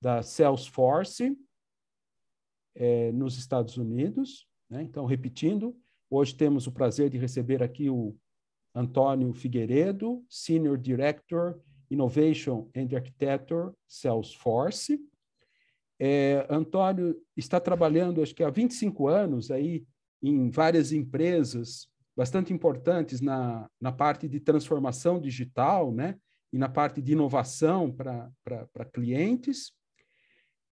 da Salesforce é, nos Estados Unidos. Né? Então, repetindo, hoje temos o prazer de receber aqui o Antônio Figueiredo, Senior Director Innovation and Architecture Salesforce. É, Antônio está trabalhando, acho que há 25 anos, aí, em várias empresas bastante importantes na, na parte de transformação digital, né? E na parte de inovação para clientes.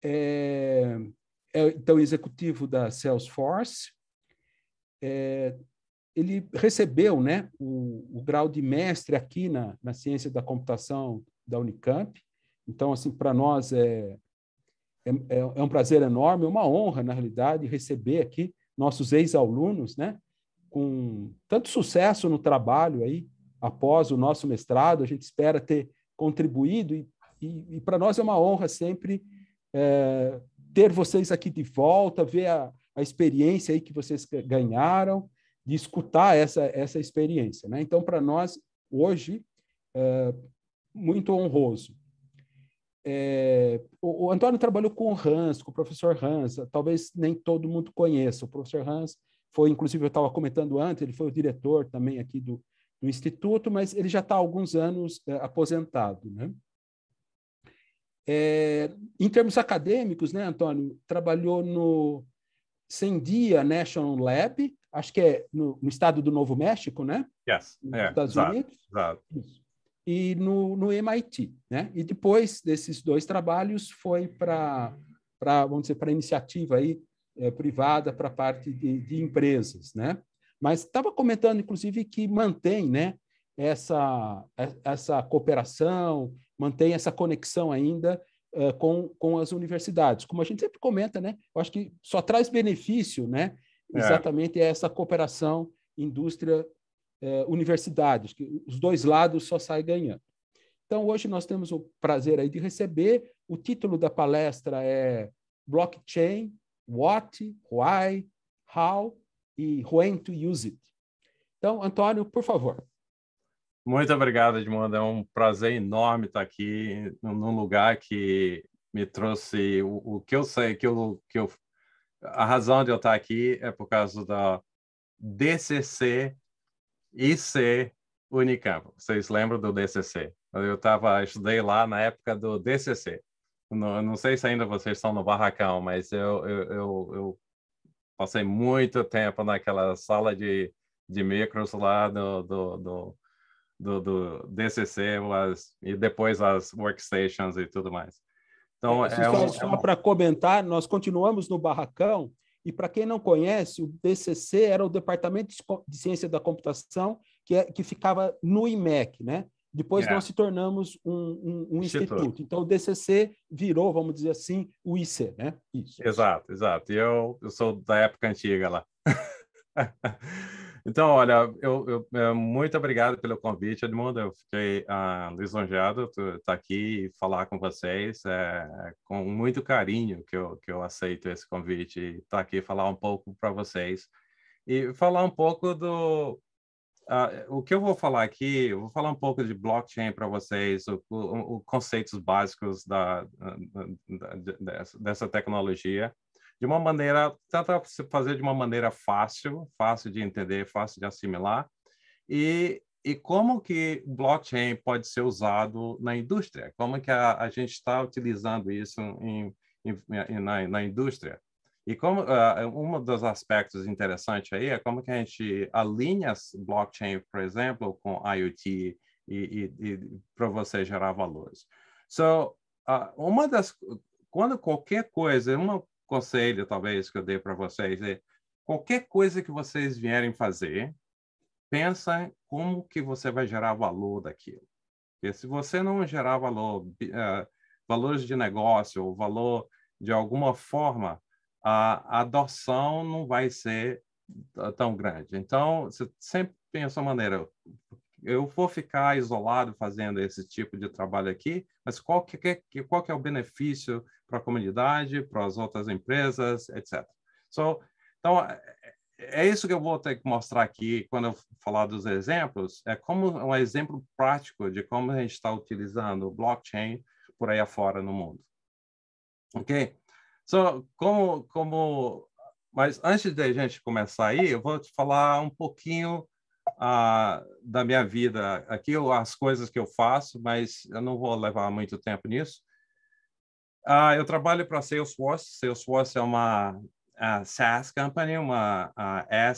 É, é, então, executivo da Salesforce. É, ele recebeu né, o, o, grau de mestre aqui na, na ciência da computação da Unicamp. Então, assim, para nós é, é, é, é, um prazer enorme, uma honra, na realidade, receber aqui nossos ex-alunos, né, com tanto sucesso no trabalho aí, após o nosso mestrado. A gente espera ter contribuído e, e, e para nós é uma honra sempre é, ter vocês aqui de volta, ver a, a experiência aí que vocês ganharam, de escutar essa, essa experiência. Né? Então, para nós, hoje, é muito honroso. É, o, o, Antônio trabalhou com o Hans, com o professor Hans, talvez nem todo mundo conheça. O professor Hans foi, inclusive, eu estava comentando antes, ele foi o diretor também aqui do, do Instituto, mas ele já está há alguns anos é, aposentado. Né? É, em termos acadêmicos, né, Antônio, trabalhou no Sendia National Lab, acho que é no, no estado do Novo México, né? Yes. Nos é, Estados exato, Unidos. Exato. E no, no MIT, né? E depois desses dois trabalhos foi para, vamos dizer, para iniciativa aí, é, privada, para a parte de, de empresas, né? Mas estava comentando, inclusive, que mantém, né? Essa, essa cooperação, mantém essa conexão ainda uh, com, com as universidades. Como a gente sempre comenta, né? Eu acho que só traz benefício, né? É. Exatamente essa cooperação indústria uh, universidades, que os dois lados só saem ganhando. Então, hoje nós temos o prazer aí de receber. O título da palestra é Blockchain, What, Why, How e When to Use It. Então, Antônio, por favor. Muito obrigado, Edmundo. É um prazer enorme estar aqui num lugar que me trouxe o, o que eu sei, que eu, que eu, a razão de eu estar aqui é por causa da DCC IC Unicamp. Vocês lembram do DCC? Eu tava, estudei lá na época do DCC. Não, não sei se ainda vocês estão no barracão, mas eu, eu, eu, eu passei muito tempo naquela sala de, de micros lá do, do, do do, do DCC as, e depois as workstations e tudo mais. Então, é, é só, um, só é para comentar, nós continuamos no Barracão, e para quem não conhece, o DCC era o Departamento de Ciência da Computação, que, é, que ficava no IMEC, né? Depois yeah. É. nós se tornamos um, um, um instituto. instituto. Então, o DCC virou, vamos dizer assim, o IC, né? Isso. Exato, exato. E eu, eu sou da época antiga lá. Então, olha, eu, eu, eu, muito obrigado pelo convite, Edmundo. Eu fiquei ah, lisonjeado estar aqui e falar com vocês. É, com muito carinho que eu, que eu aceito esse convite e estar aqui falar um pouco para vocês. E falar um pouco do. Uh, o que eu vou falar aqui, eu vou falar um pouco de blockchain para vocês, os conceitos básicos da, da, da, dessa tecnologia de uma maneira, tenta fazer de uma maneira fácil, fácil de entender, fácil de assimilar, e, e como que blockchain pode ser usado na indústria, como que a, a gente está utilizando isso em, em, na, na indústria. E como uh, um dos aspectos interessantes aí é como que a gente alinha blockchain, por exemplo, com IoT e, e, e para você gerar valores. So, uh, uma das quando qualquer coisa, uma conselho, talvez, que eu dei para vocês é qualquer coisa que vocês vierem fazer, pensa como que você vai gerar valor daquilo. Porque se você não gerar valor, uh, valores de negócio, ou valor de alguma forma, a adoção não vai ser tão grande. Então, você sempre pensa maneira, eu vou ficar isolado fazendo esse tipo de trabalho aqui, mas qual que qual que é o benefício para a comunidade, para as outras empresas, etc. So, então, é, é isso que eu vou ter que mostrar aqui quando eu falar dos exemplos, é como um exemplo prático de como a gente está utilizando blockchain por aí afora no mundo. Ok? So, como, como... Mas antes da gente começar aí, eu vou te falar um pouquinho uh, da minha vida aqui, as coisas que eu faço, mas eu não vou levar muito tempo nisso. Uh, eu trabalho para Salesforce. Salesforce é uma uh, SaaS company, uma uh,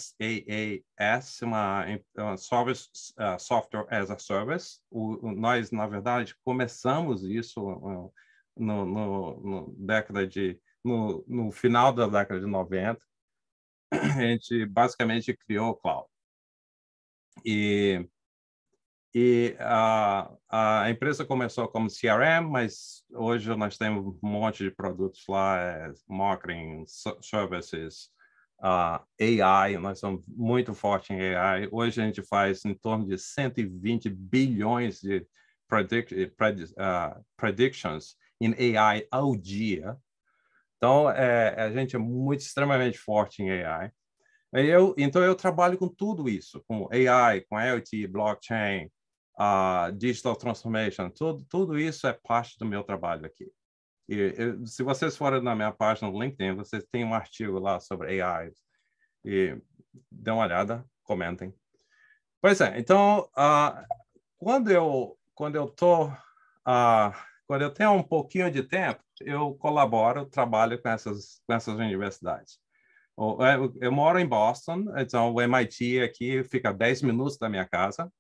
SaaS, uma, uma service, uh, software as a service. O, o, nós, na verdade, começamos isso uh, no, no, no, década de no, no final da década de 90. A gente basicamente criou o cloud. E e a, a empresa começou como CRM, mas hoje nós temos um monte de produtos lá, é, marketing, services, uh, AI, nós somos muito fortes em AI. Hoje a gente faz em torno de 120 bilhões de predict, pred, uh, predictions em AI ao dia. Então, é, a gente é muito, extremamente forte em AI. Eu, então, eu trabalho com tudo isso, com AI, com IoT, blockchain, a digital transformation, tudo, tudo isso é parte do meu trabalho aqui. E, se vocês forem na minha página no LinkedIn, vocês têm um artigo lá sobre AI. E dê uma olhada, comentem. Pois é, então, uh, quando eu quando eu tô uh, quando eu tenho um pouquinho de tempo, eu colaboro, trabalho com essas com essas universidades. Eu, eu, eu moro em Boston, então o MIT aqui fica 10 minutos da minha casa.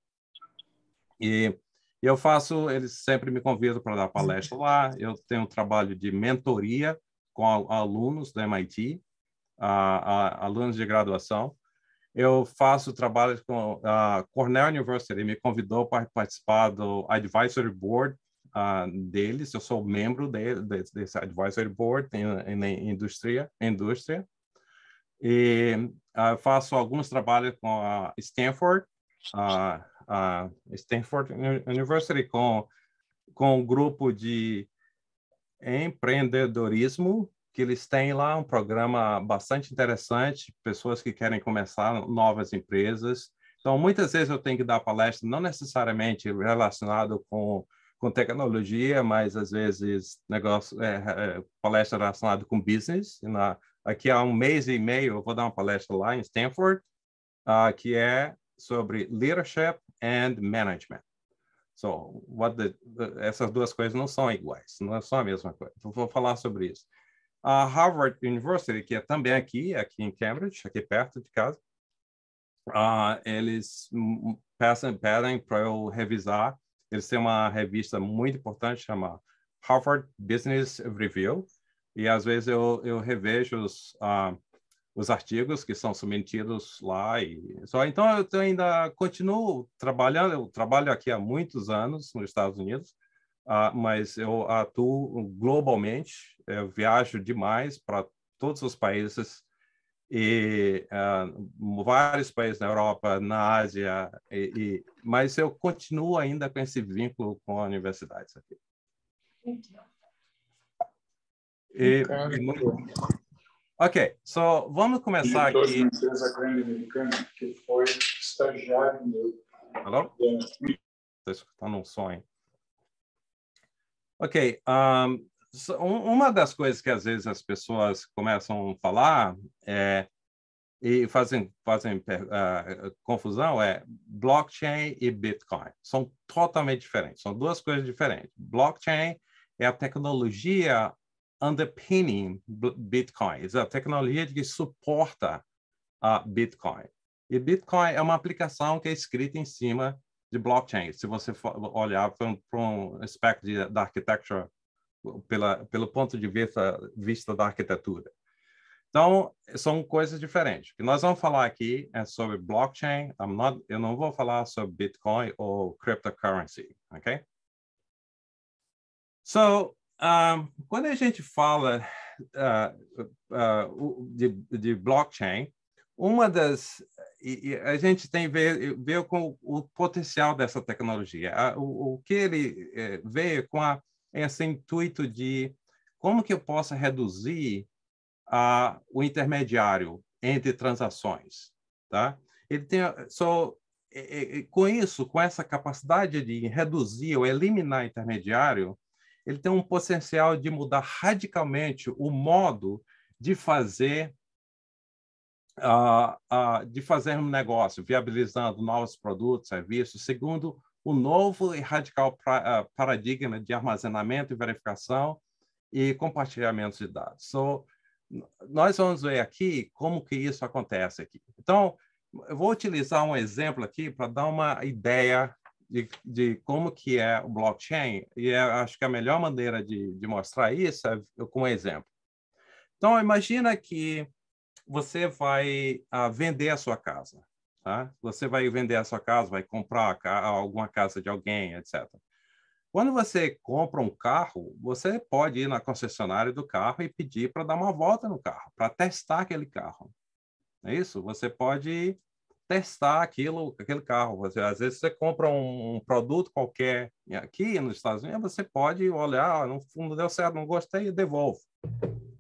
E eu faço, eles sempre me convidam para dar palestra lá. Eu tenho um trabalho de mentoria com alunos do MIT, alunos de graduação. Eu faço trabalho com a Cornell University, me convidou para participar do advisory board uh, deles. Eu sou membro dele, desse advisory board em indústria, indústria. E uh, faço alguns trabalhos com a Stanford, uh, a Stanford University com, com um grupo de empreendedorismo que eles têm lá um programa bastante interessante, pessoas que querem começar novas empresas. Então, muitas vezes eu tenho que dar palestra, não necessariamente relacionado com, com tecnologia, mas às vezes negócio, é, é, palestra relacionada com business. Na, aqui há um mês e meio eu vou dar uma palestra lá em Stanford, uh, que é sobre leadership and management. So, the, essas duas coisas não são iguais, não são a mesma coisa. Então, vou falar sobre isso. A Harvard University, que é também aqui, aqui em Cambridge, aqui perto de casa, uh, eles pedem para eu revisar. Eles têm uma revista muito importante chamada Harvard Business Review, e às vezes eu, eu revejo os, uh, os artigos que são submetidos lá e só. Então eu ainda continuo trabalhando eu trabalho aqui há muitos anos nos Estados Unidos uh, mas eu atuo globalmente eu viajo demais para todos os países e uh, vários países na Europa na Ásia e, e, mas eu continuo ainda com esse vínculo com a universidade aqui e, muito, Ok, so vamos começar aqui. uma americana que foi estagiário meu. Alô? Estou escutando um sonho. Ok, um, uma das coisas que às vezes as pessoas começam a falar é, e fazem, fazem uh, confusão é blockchain e Bitcoin. São totalmente diferentes, são duas coisas diferentes. Blockchain é a tecnologia underpinning Bitcoin, é a tecnologia que suporta a Bitcoin. E Bitcoin é uma aplicação que é escrita em cima de blockchain. Se você olhar para um, para um aspecto de, da arquitetura, pela, pelo ponto de vista, vista da arquitetura. Então, são coisas diferentes. O que nós vamos falar aqui é sobre blockchain. Not, eu não vou falar sobre Bitcoin ou cryptocurrency, ok? So, Uh, quando a gente fala uh, de, de, blockchain, uma das e, e a gente tem ver, ver com o potencial dessa tecnologia. O, o, que ele é, veio com a, esse intuito de como que eu possa reduzir o intermediário entre transações, tá? Ele tem só com isso, com essa capacidade de reduzir ou eliminar intermediário, ele tem um potencial de mudar radicalmente o modo de fazer uh, uh, de fazer um negócio, viabilizando novos produtos, serviços, segundo o novo e radical pra, uh, paradigma de armazenamento e verificação e compartilhamento de dados. So, nós vamos ver aqui como que isso acontece aqui. Então, eu vou utilizar um exemplo aqui para dar uma ideia de, de, como que é o blockchain, e é, acho que a melhor maneira de, de mostrar isso é com um exemplo. Então, imagina que você vai uh, vender a sua casa. Tá? Você vai vender a sua casa, vai comprar alguma casa de alguém, etc. Quando você compra um carro, você pode ir na concessionária do carro e pedir para dar uma volta no carro, para testar aquele carro. É isso? Você pode testar aquilo, aquele carro. Você, às vezes você compra um, um, produto qualquer aqui nos Estados Unidos, você pode olhar, no fundo deu certo, não gostei, devolve.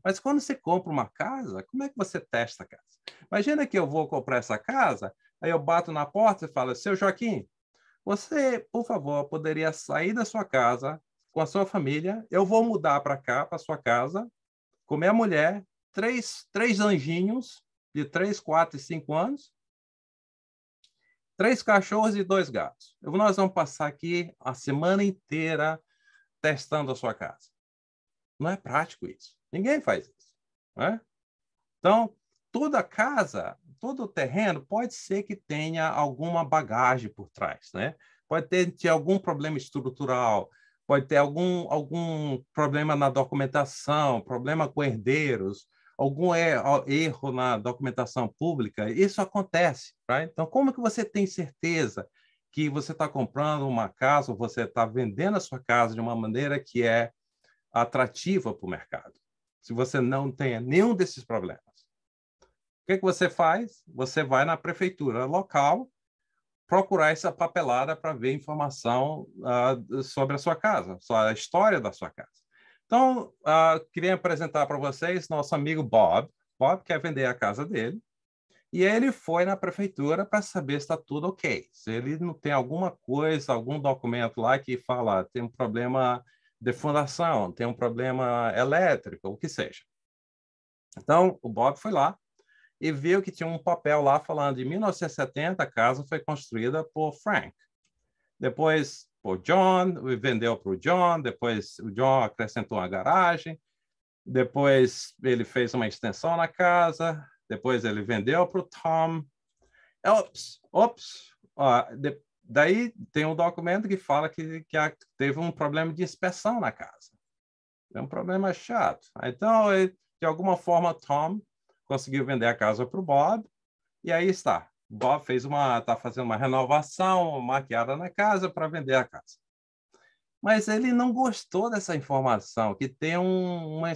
Mas quando você compra uma casa, como é que você testa a casa? Imagina que eu vou comprar essa casa, aí eu bato na porta e falo, seu Joaquim, você, por favor, poderia sair da sua casa com a sua família, eu vou mudar para cá, para sua casa, com minha mulher, três, três anjinhos de três, quatro e cinco anos, três cachorros e dois gatos. Nós vamos passar aqui a semana inteira testando a sua casa. Não é prático isso. Ninguém faz isso. Né? Então, toda casa, todo terreno pode ser que tenha alguma bagagem por trás, né? Pode ter, ter algum problema estrutural, pode ter algum, algum problema na documentação, problema com herdeiros, algum erro na documentação pública, isso acontece. Right? Então, como que você tem certeza que você está comprando uma casa ou você está vendendo a sua casa de uma maneira que é atrativa para o mercado? Se você não tem nenhum desses problemas. O que, que você faz? Você vai na prefeitura local procurar essa papelada para ver informação uh, sobre a sua casa, sobre a história da sua casa. Então, uh, queria apresentar para vocês nosso amigo Bob. Bob quer vender a casa dele. E ele foi na prefeitura para saber se está tudo ok. Se ele não tem alguma coisa, algum documento lá que fala tem um problema de fundação, tem um problema elétrico, o que seja. Então, o Bob foi lá e viu que tinha um papel lá falando de 1970 a casa foi construída por Frank. Depois, por John, vendeu para o John, depois o John acrescentou uma garagem, depois ele fez uma extensão na casa, depois ele vendeu para o Tom. Ops, ops. Uh, de, daí tem um documento que fala que, que teve um problema de inspeção na casa. É um problema chato. Então, ele, de alguma forma, Tom conseguiu vender a casa para o Bob, e aí está. Bob fez uma, está fazendo uma renovação, maquiada na casa para vender a casa. Mas ele não gostou dessa informação, que tem um, uma,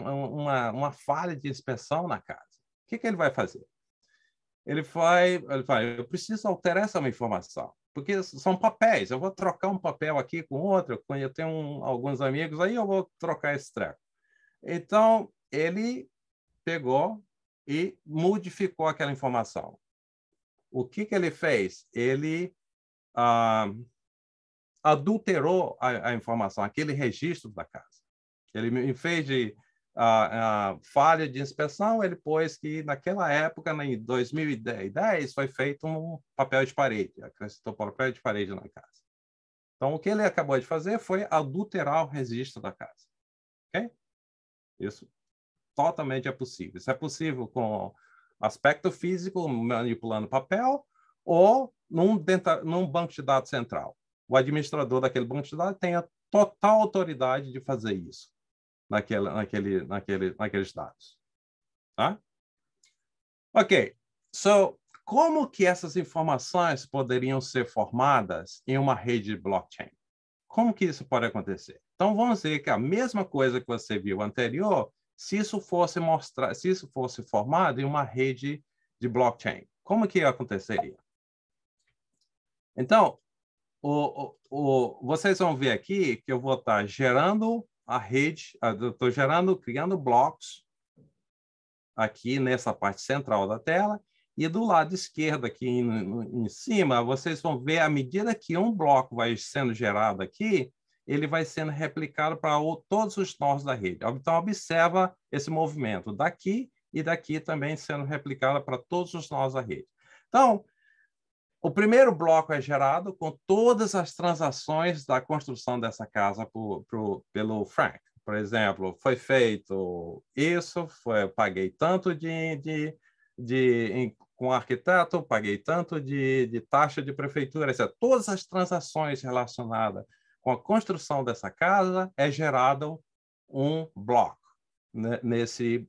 uma, uma falha de inspeção na casa. O que, que ele vai fazer? Ele vai, ele vai, eu preciso alterar essa informação, porque são papéis. Eu vou trocar um papel aqui com outro. Eu tenho um, alguns amigos aí, eu vou trocar esse treco. Então, ele pegou e modificou aquela informação o que, que ele fez? Ele ah, adulterou a, a, informação, aquele registro da casa. Ele, vez de ah, ah, falha de inspeção, ele pôs que naquela época, em 2010, foi feito um papel de parede, acrescentou papel de parede na casa. Então, o que ele acabou de fazer foi adulterar o registro da casa. Ok? Isso totalmente é possível. Isso é possível com aspecto físico, manipulando papel, ou num, dentro, num banco de dados central. O administrador daquele banco de dados tem a total autoridade de fazer isso naquele, naquele, naquele, naqueles dados. Tá? Ok. So, como que essas informações poderiam ser formadas em uma rede de blockchain? Como que isso pode acontecer? Então, vamos ver que a mesma coisa que você viu anterior se isso fosse mostrar, se isso fosse formado em uma rede de blockchain, como que aconteceria? Então, o, o, o, vocês vão ver aqui que eu vou estar gerando a rede, estou gerando, criando blocos aqui nessa parte central da tela, e do lado esquerdo aqui em, em cima, vocês vão ver, à medida que um bloco vai sendo gerado aqui, ele vai sendo replicado para todos os nós da rede. Então, observa esse movimento daqui e daqui também sendo replicado para todos os nós da rede. Então, o primeiro bloco é gerado com todas as transações da construção dessa casa pelo Frank. Por exemplo, foi feito isso, foi, paguei tanto de, de, de em, com o arquiteto, paguei tanto de, de taxa de prefeitura, etc. Todas as transações relacionadas com a construção dessa casa é gerado um bloco nesse,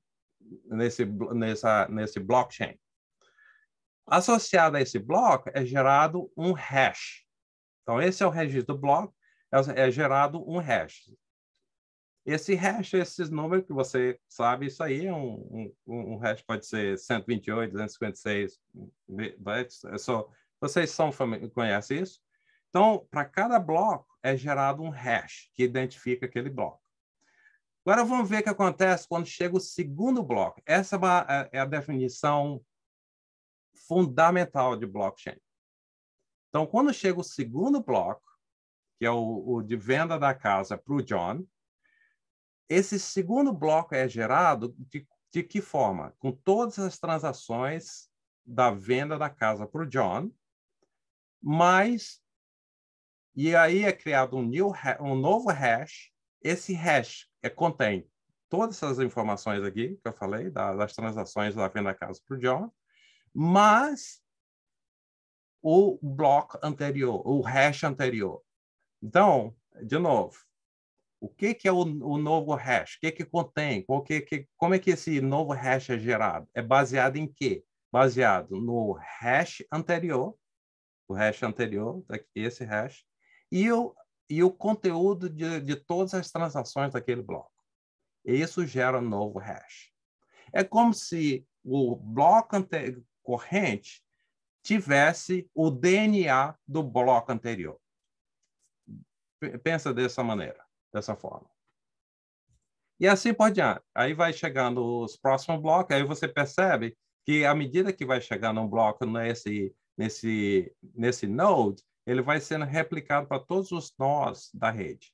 nesse, nessa, nesse blockchain. Associado a esse bloco é gerado um hash. Então, esse é o registro do bloco, é, é gerado um hash. Esse hash, esses números que você sabe, isso aí é um, um, um hash pode ser 128, 256 bytes. É só, vocês são, conhecem isso? Então, para cada bloco é gerado um hash que identifica aquele bloco. Agora vamos ver o que acontece quando chega o segundo bloco. Essa é, é a definição fundamental de blockchain. Então, quando chega o segundo bloco, que é o, o de venda da casa para o John, esse segundo bloco é gerado de, de que forma? Com todas as transações da venda da casa para o John, mais e aí é criado um, new, um novo hash. Esse hash é, contém todas essas informações aqui que eu falei, da, das transações da venda da casa para o John, mas o bloco anterior, o hash anterior. Então, de novo, o que, que é o, o novo hash? O que, que contém? Qual que, que, como é que esse novo hash é gerado? É baseado em quê? Baseado no hash anterior, o hash anterior, esse hash, e o, e o conteúdo de, de todas as transações daquele bloco. E isso gera um novo hash. É como se o bloco corrente tivesse o DNA do bloco anterior. Pensa dessa maneira, dessa forma. E assim por diante. Aí vai chegando os próximos blocos, aí você percebe que à medida que vai chegando um bloco nesse, nesse, nesse node, ele vai sendo replicado para todos os nós da rede.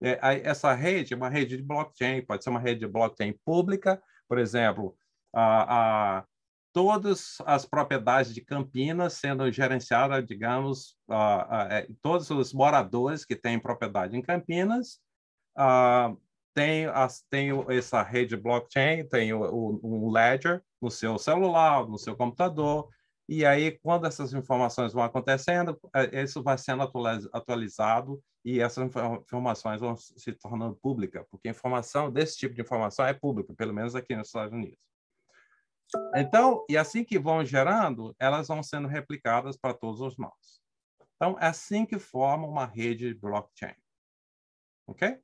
É, essa rede é uma rede de blockchain, pode ser uma rede de blockchain pública, por exemplo, a, a todas as propriedades de Campinas sendo gerenciadas, digamos, a, a, é, todos os moradores que têm propriedade em Campinas tem essa rede blockchain, tem o, o, um ledger no seu celular, no seu computador, e aí, quando essas informações vão acontecendo, é, isso vai sendo atualizado e essas informações vão se tornando públicas, porque informação desse tipo de informação é pública, pelo menos aqui nos Estados Unidos. Então, e assim que vão gerando, elas vão sendo replicadas para todos os nós. Então, é assim que forma uma rede blockchain. Ok?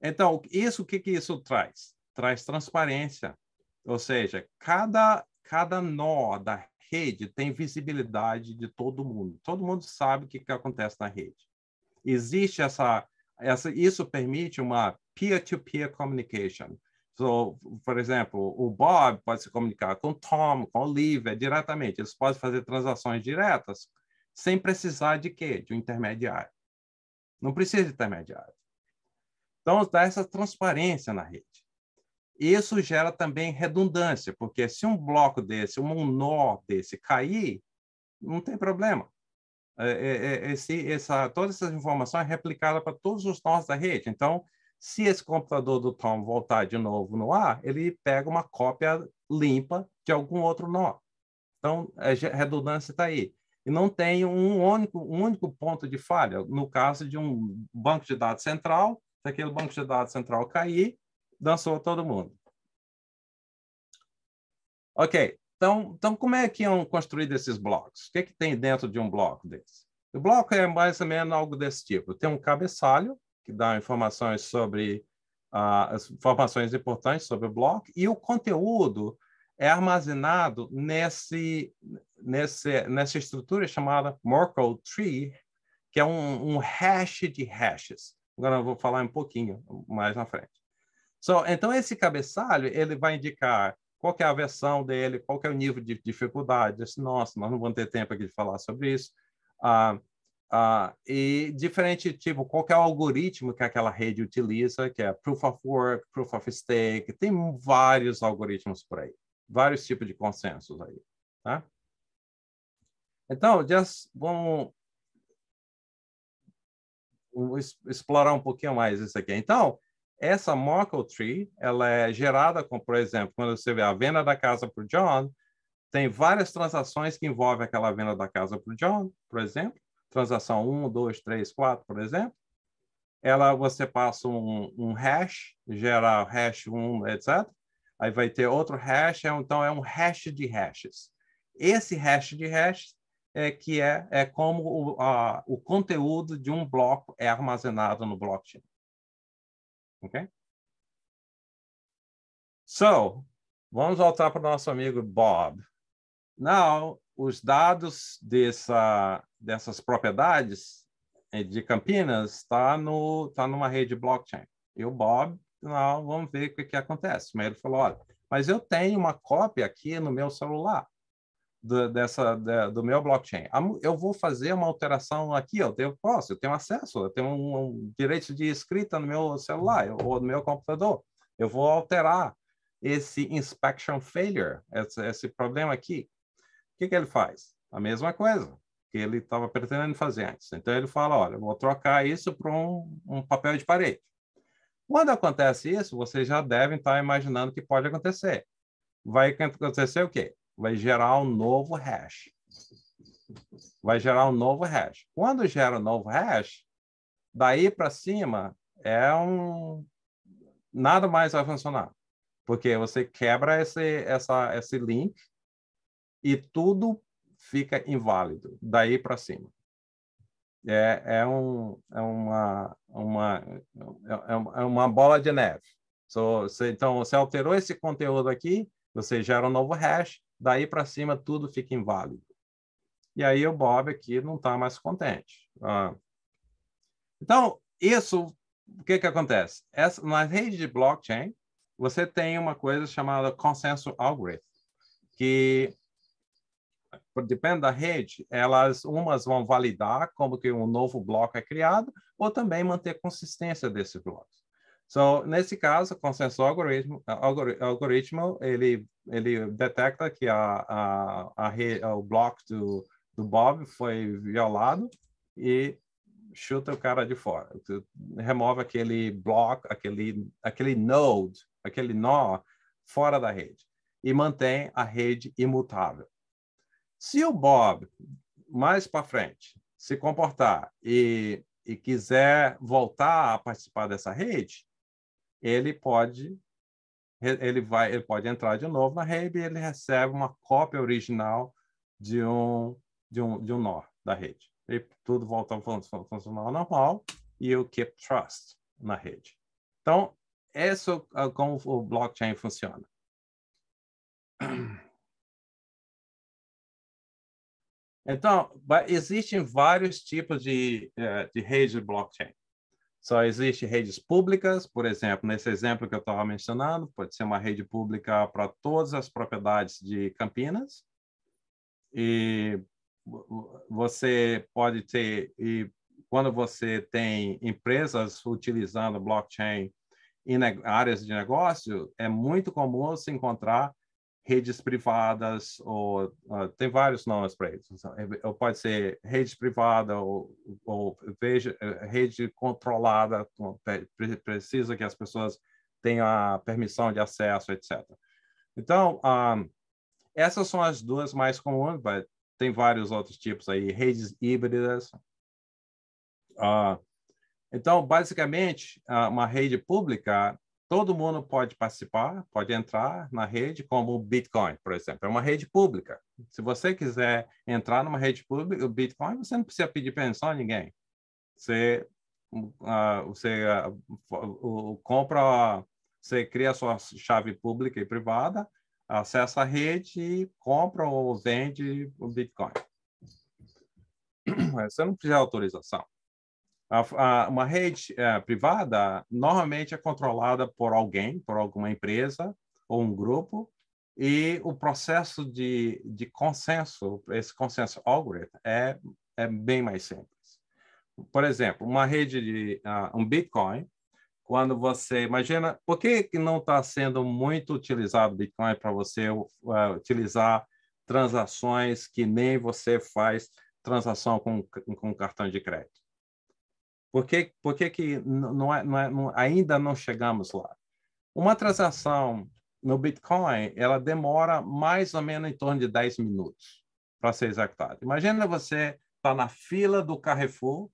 Então, isso o que, que isso traz? Traz transparência. Ou seja, cada cada nó da rede tem visibilidade de todo mundo. Todo mundo sabe o que, que acontece na rede. Existe essa, essa, isso permite uma peer-to-peer -peer communication. So, por exemplo, o Bob pode se comunicar com o Tom, com a Olivia diretamente. Eles podem fazer transações diretas sem precisar de quê? De um intermediário. Não precisa de intermediário. Então, dá essa transparência na rede. Isso gera também redundância, porque se um bloco desse, um nó desse cair, não tem problema. É, é, é, esse, essa, todas essas informações é replicada para todos os nós da rede. Então, se esse computador do Tom voltar de novo no ar, ele pega uma cópia limpa de algum outro nó. Então, a redundância está aí. E não tem um único, um único ponto de falha. No caso de um banco de dados central, se aquele banco de dados central cair, dançou todo mundo. Ok, então, então como é que são construídos esses blocos? O que, é que tem dentro de um bloco desse? O bloco é mais ou menos algo desse tipo. Tem um cabeçalho, que dá informações sobre uh, informações importantes sobre o bloco, e o conteúdo é armazenado nesse, nesse, nessa estrutura chamada Merkle Tree, que é um, um hash de hashes. Agora eu vou falar um pouquinho mais na frente. So, então, esse cabeçalho ele vai indicar qual é a versão dele, qual é o nível de dificuldade. Disse, Nossa, nós não vamos ter tempo aqui de falar sobre isso. Ah, Uh, e diferente, tipo, qual é o algoritmo que aquela rede utiliza, que é Proof of Work, Proof of Stake, tem vários algoritmos por aí, vários tipos de consensos aí, tá? Então, just, vamos, vamos explorar um pouquinho mais isso aqui. Então, essa Merkle Tree, ela é gerada com, por exemplo, quando você vê a venda da casa para o John, tem várias transações que envolvem aquela venda da casa para o John, por exemplo, transação 1, 2, 3, 4, por exemplo, ela você passa um, um hash, gera hash 1, etc. Aí vai ter outro hash, é então é um hash de hashes. Esse hash de hashes é que é, é como o, a, o conteúdo de um bloco é armazenado no blockchain. Ok? So, vamos voltar para o nosso amigo Bob. Now, os dados dessa, dessas propriedades eh, de Campinas está no tá numa rede blockchain. E o Bob, não, vamos ver o que, que acontece. Mas ele falou, olha, mas eu tenho uma cópia aqui no meu celular do, dessa do meu blockchain. Eu vou fazer uma alteração aqui, eu, tenho, posso, eu tenho acesso, eu tenho um, um direito de escrita no meu celular ou no meu computador. Eu vou alterar esse inspection failure, esse, esse problema aqui que, que ele faz? A mesma coisa que ele estava pretendendo fazer antes. Então, ele fala, olha, vou trocar isso para um, um papel de parede. Quando acontece isso, vocês já devem estar imaginando que pode acontecer. Vai acontecer o quê? Vai gerar um novo hash. Vai gerar um novo hash. Quando gera um novo hash, daí para cima é um nada mais vai funcionar, porque você quebra esse essa esse link e tudo fica inválido daí para cima. É, é, um, é, uma, uma, é, é uma bola de neve. So, então, você alterou esse conteúdo aqui, você gera um novo hash, daí para cima tudo fica inválido. E aí o Bob aqui não está mais contente. Ah. Então, isso, o que, que acontece? Essa, na rede de blockchain, você tem uma coisa chamada consenso algorithm, que depende da rede, elas umas vão validar como que um novo bloco é criado, ou também manter consistência desses blocos. So, nesse caso, o consenso algoritmo, algoritmo ele, ele detecta que a, a, a o bloco do, do Bob foi violado e chuta o cara de fora. Remove aquele bloco, aquele, aquele node, aquele nó fora da rede e mantém a rede imutável. Se o Bob, mais para frente, se comportar e, e quiser voltar a participar dessa rede, ele pode ele vai ele pode entrar de novo na rede e ele recebe uma cópia original de um de um de um nó da rede. E tudo volta a funcionar normal e o keep trust na rede. Então esse é como o blockchain funciona. Então, existem vários tipos de, eh, de redes de blockchain. Só existem redes públicas, por exemplo, nesse exemplo que eu estava mencionando, pode ser uma rede pública para todas as propriedades de Campinas. E você pode ter, e quando você tem empresas utilizando blockchain em áreas de negócio, é muito comum você encontrar redes privadas, ou uh, tem vários nomes para isso. Ou pode ser rede privada, ou, ou veja, eh, rede controlada, precisa que as pessoas tenham a permissão de acesso, etc. Então, um, ah, essas são as duas mais comuns, mas tem vários outros tipos aí, redes híbridas. Uh, então, basicamente, uma rede pública todo mundo pode participar, pode entrar na rede, como o Bitcoin, por exemplo. É uma rede pública. Se você quiser entrar numa rede pública, o Bitcoin, você não precisa pedir permissão a ninguém. Você, uh, você uh, compra, você cria a sua chave pública e privada, acessa a rede compra ou vende o Bitcoin. Você não precisa autorização. A, a, uma rede é, privada normalmente é controlada por alguém, por alguma empresa ou um grupo, e o processo de, de consenso, esse consenso algoritmo, é, é bem mais simples. por exemplo, uma rede de uh, um Bitcoin, quando você imagina, por que, que não está sendo muito utilizado Bitcoin para você uh, utilizar transações que nem você faz transação com, com cartão de crédito? Por que, por que, que não é, não é, não, ainda não chegamos lá? Uma transação no Bitcoin, ela demora mais ou menos em torno de 10 minutos para ser executada. Imagina você está na fila do Carrefour,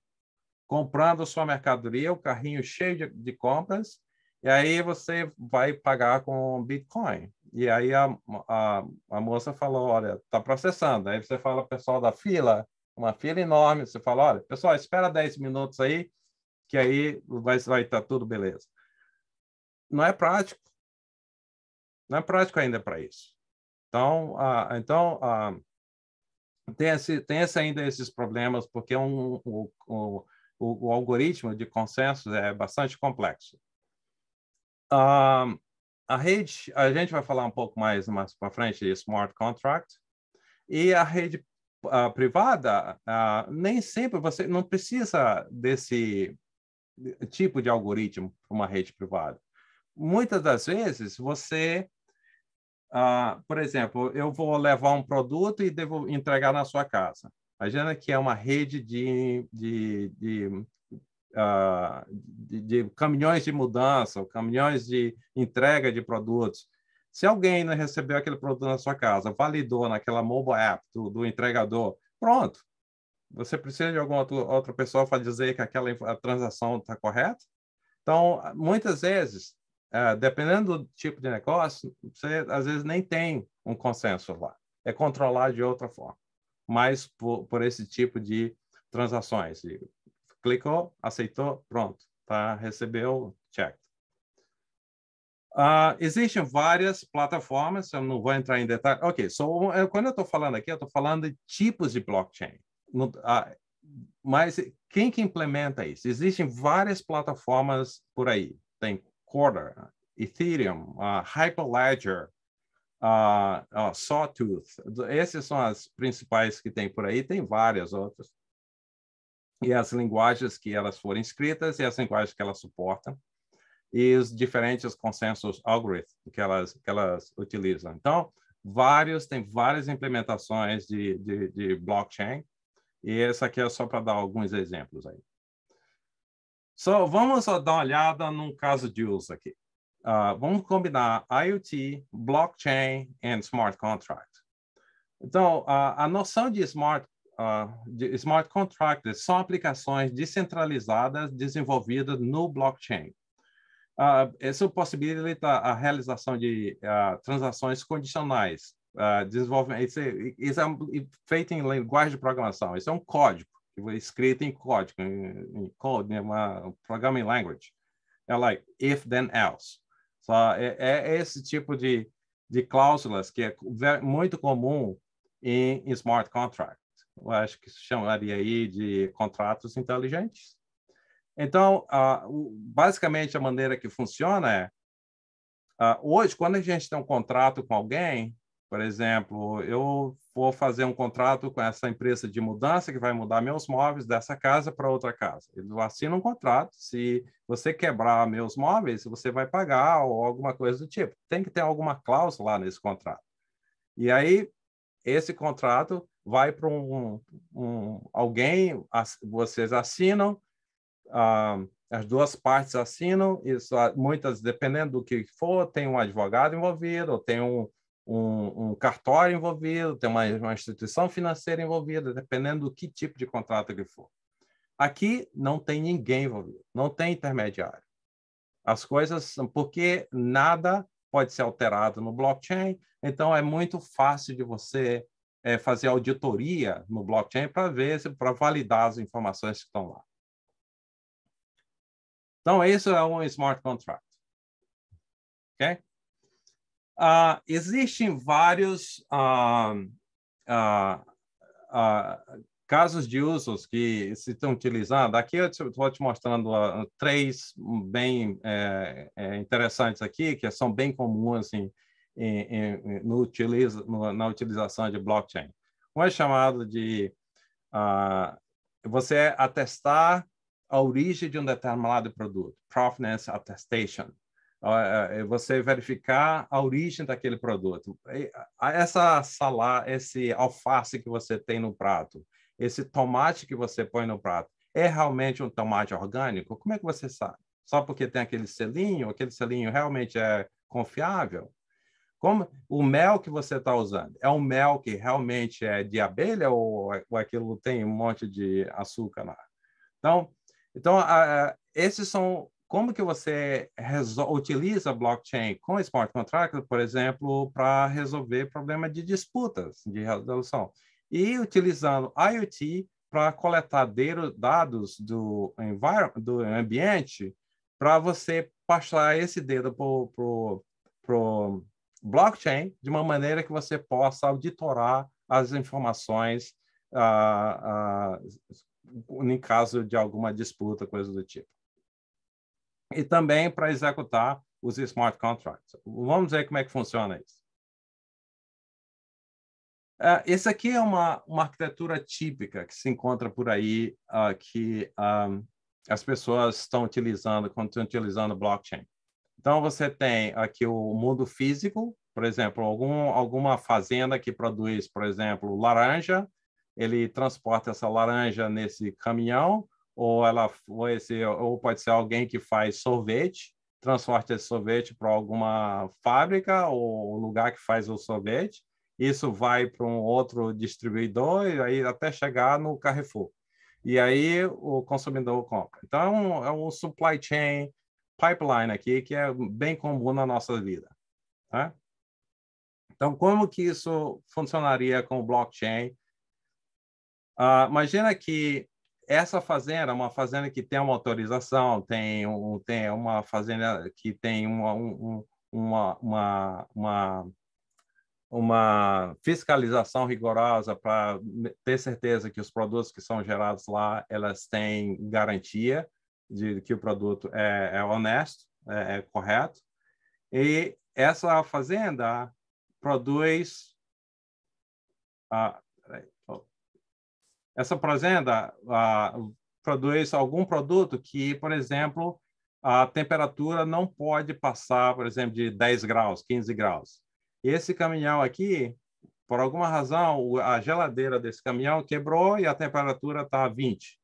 comprando sua mercadoria, o carrinho cheio de, de compras, e aí você vai pagar com Bitcoin. E aí a, a, a moça falou, olha, está processando. Aí você fala, pessoal da fila, uma fila enorme. Você fala, olha, pessoal, espera 10 minutos aí, que aí vai estar vai tá tudo beleza. Não é prático. Não é prático ainda para isso. Então, uh, então uh, tem, esse, tem esse, ainda esses problemas, porque um, o, o, o, algoritmo de consenso é bastante complexo. Uh, a rede, a gente vai falar um pouco mais mais para frente de smart contract, e a rede uh, privada, uh, nem sempre você não precisa desse tipo de algoritmo para uma rede privada. Muitas das vezes você, uh, por exemplo, eu vou levar um produto e devo entregar na sua casa. Imagina que é uma rede de, de, de, uh, de, de caminhões de mudança, caminhões de entrega de produtos. Se alguém não recebeu aquele produto na sua casa, validou naquela mobile app do, do entregador, pronto. Você precisa de alguma outra pessoa para dizer que aquela transação está correta? Então, muitas vezes, uh, dependendo do tipo de negócio, você às vezes nem tem um consenso lá. É controlar de outra forma, mas por, por esse tipo de transações. Clicou, aceitou, pronto, tá? Recebeu, check. Uh, existem várias plataformas, eu não vou entrar em detalhe. Ok, so, quando eu estou falando aqui, eu estou falando de tipos de blockchain. No, uh, mas quem que implementa isso? Existem várias plataformas por aí. Tem Corda, Ethereum, uh, Hyperledger, uh, Sawtooth. Essas são as principais que tem por aí. Tem várias outras. E as linguagens que elas foram escritas e as linguagens que elas suportam e os diferentes consensos algoritmos que elas, que elas utilizam. Então, vários, tem várias implementações de, de, de blockchain, e essa aqui é só para dar alguns exemplos aí. So, vamos dar uma olhada num caso de uso aqui. Uh, vamos combinar IoT, blockchain e smart contract. Então, uh, a noção de smart, uh, de smart contracts são aplicações descentralizadas desenvolvidas no blockchain. Uh, isso possibilita a realização de transações condicionais. Uh, desenvolvimento, isso, é, isso, é feito em linguagem de programação. Isso é um código, escrito em código, em, em code, uma programming language. É like if then else. So, é, é esse tipo de, de cláusulas que é muito comum em, em smart contracts. Eu acho que se chamaria aí de contratos inteligentes. Então, basicamente, a maneira que funciona é, hoje, quando a gente tem um contrato com alguém, por exemplo, eu vou fazer um contrato com essa empresa de mudança que vai mudar meus móveis dessa casa para outra casa. Eles assinam um contrato. Se você quebrar meus móveis, você vai pagar ou alguma coisa do tipo. Tem que ter alguma cláusula lá nesse contrato. E aí, esse contrato vai para um, um, alguém, vocês assinam, ah, as duas partes assinam, isso, muitas, dependendo do que for, tem um advogado envolvido, ou tem um, um, um cartório envolvido, tem uma, uma, instituição financeira envolvida, dependendo do que tipo de contrato que for. Aqui não tem ninguém envolvido, não tem intermediário. As coisas, porque nada pode ser alterado no blockchain, então é muito fácil de você é, fazer auditoria no blockchain para ver, para validar as informações que estão lá. Então, isso é um smart contract. Ok? Uh, existem vários uh, uh, casos de usos que se estão utilizando. Aqui eu estou te mostrando três bem é, é, interessantes aqui, que são bem comuns em, em, em, no no, na utilização de blockchain. Um é chamado de você atestar a origem de um determinado produto, provenance attestation. É, é você verificar a origem daquele produto. Essa salada, esse alface que você tem no prato, esse tomate que você põe no prato, é realmente um tomate orgânico? Como é que você sabe? Só porque tem aquele selinho, aquele selinho realmente é confiável? Como o mel que você está usando é um mel que realmente é de abelha ou, ou aquilo tem um monte de açúcar lá? Então, então uh, esses são como que você utiliza blockchain com smart contract, por exemplo, para resolver problema de disputas de resolução. E utilizando IoT para coletar dados do, do ambiente para você passar esse dedo para o blockchain de uma maneira que você possa auditorar as informações em caso de alguma disputa, coisa do tipo e também para executar os smart contracts. Vamos ver como é que funciona isso. Uh, esse aqui é uma, uma arquitetura típica que se encontra por aí, uh, que um, as pessoas estão utilizando quando estão utilizando blockchain. Então, você tem aqui o mundo físico, por exemplo, algum, alguma fazenda que produz, por exemplo, laranja, ele transporta essa laranja nesse caminhão, ou ela foi esse, ou pode ser alguém que faz sorvete, transporta esse sorvete para alguma fábrica ou lugar que faz o sorvete. Isso vai para um outro distribuidor e aí até chegar no Carrefour. E aí o consumidor compra. Então é um supply chain pipeline aqui que é bem comum na nossa vida, tá? Então como que isso funcionaria com o blockchain? Uh, imagina que essa fazenda, uma fazenda que tem uma autorização, tem, um, tem uma fazenda que tem uma, um, uma, uma, uma, uma fiscalização rigorosa para ter certeza que os produtos que são gerados lá, elas têm garantia de que o produto é, é honesto, é, é correto. E essa fazenda produz ah, essa fazenda produz algum produto que, por exemplo, a temperatura não pode passar, por exemplo, de 10 graus, 15 graus. Esse caminhão aqui, por alguma razão, a geladeira desse caminhão quebrou e a temperatura está 20.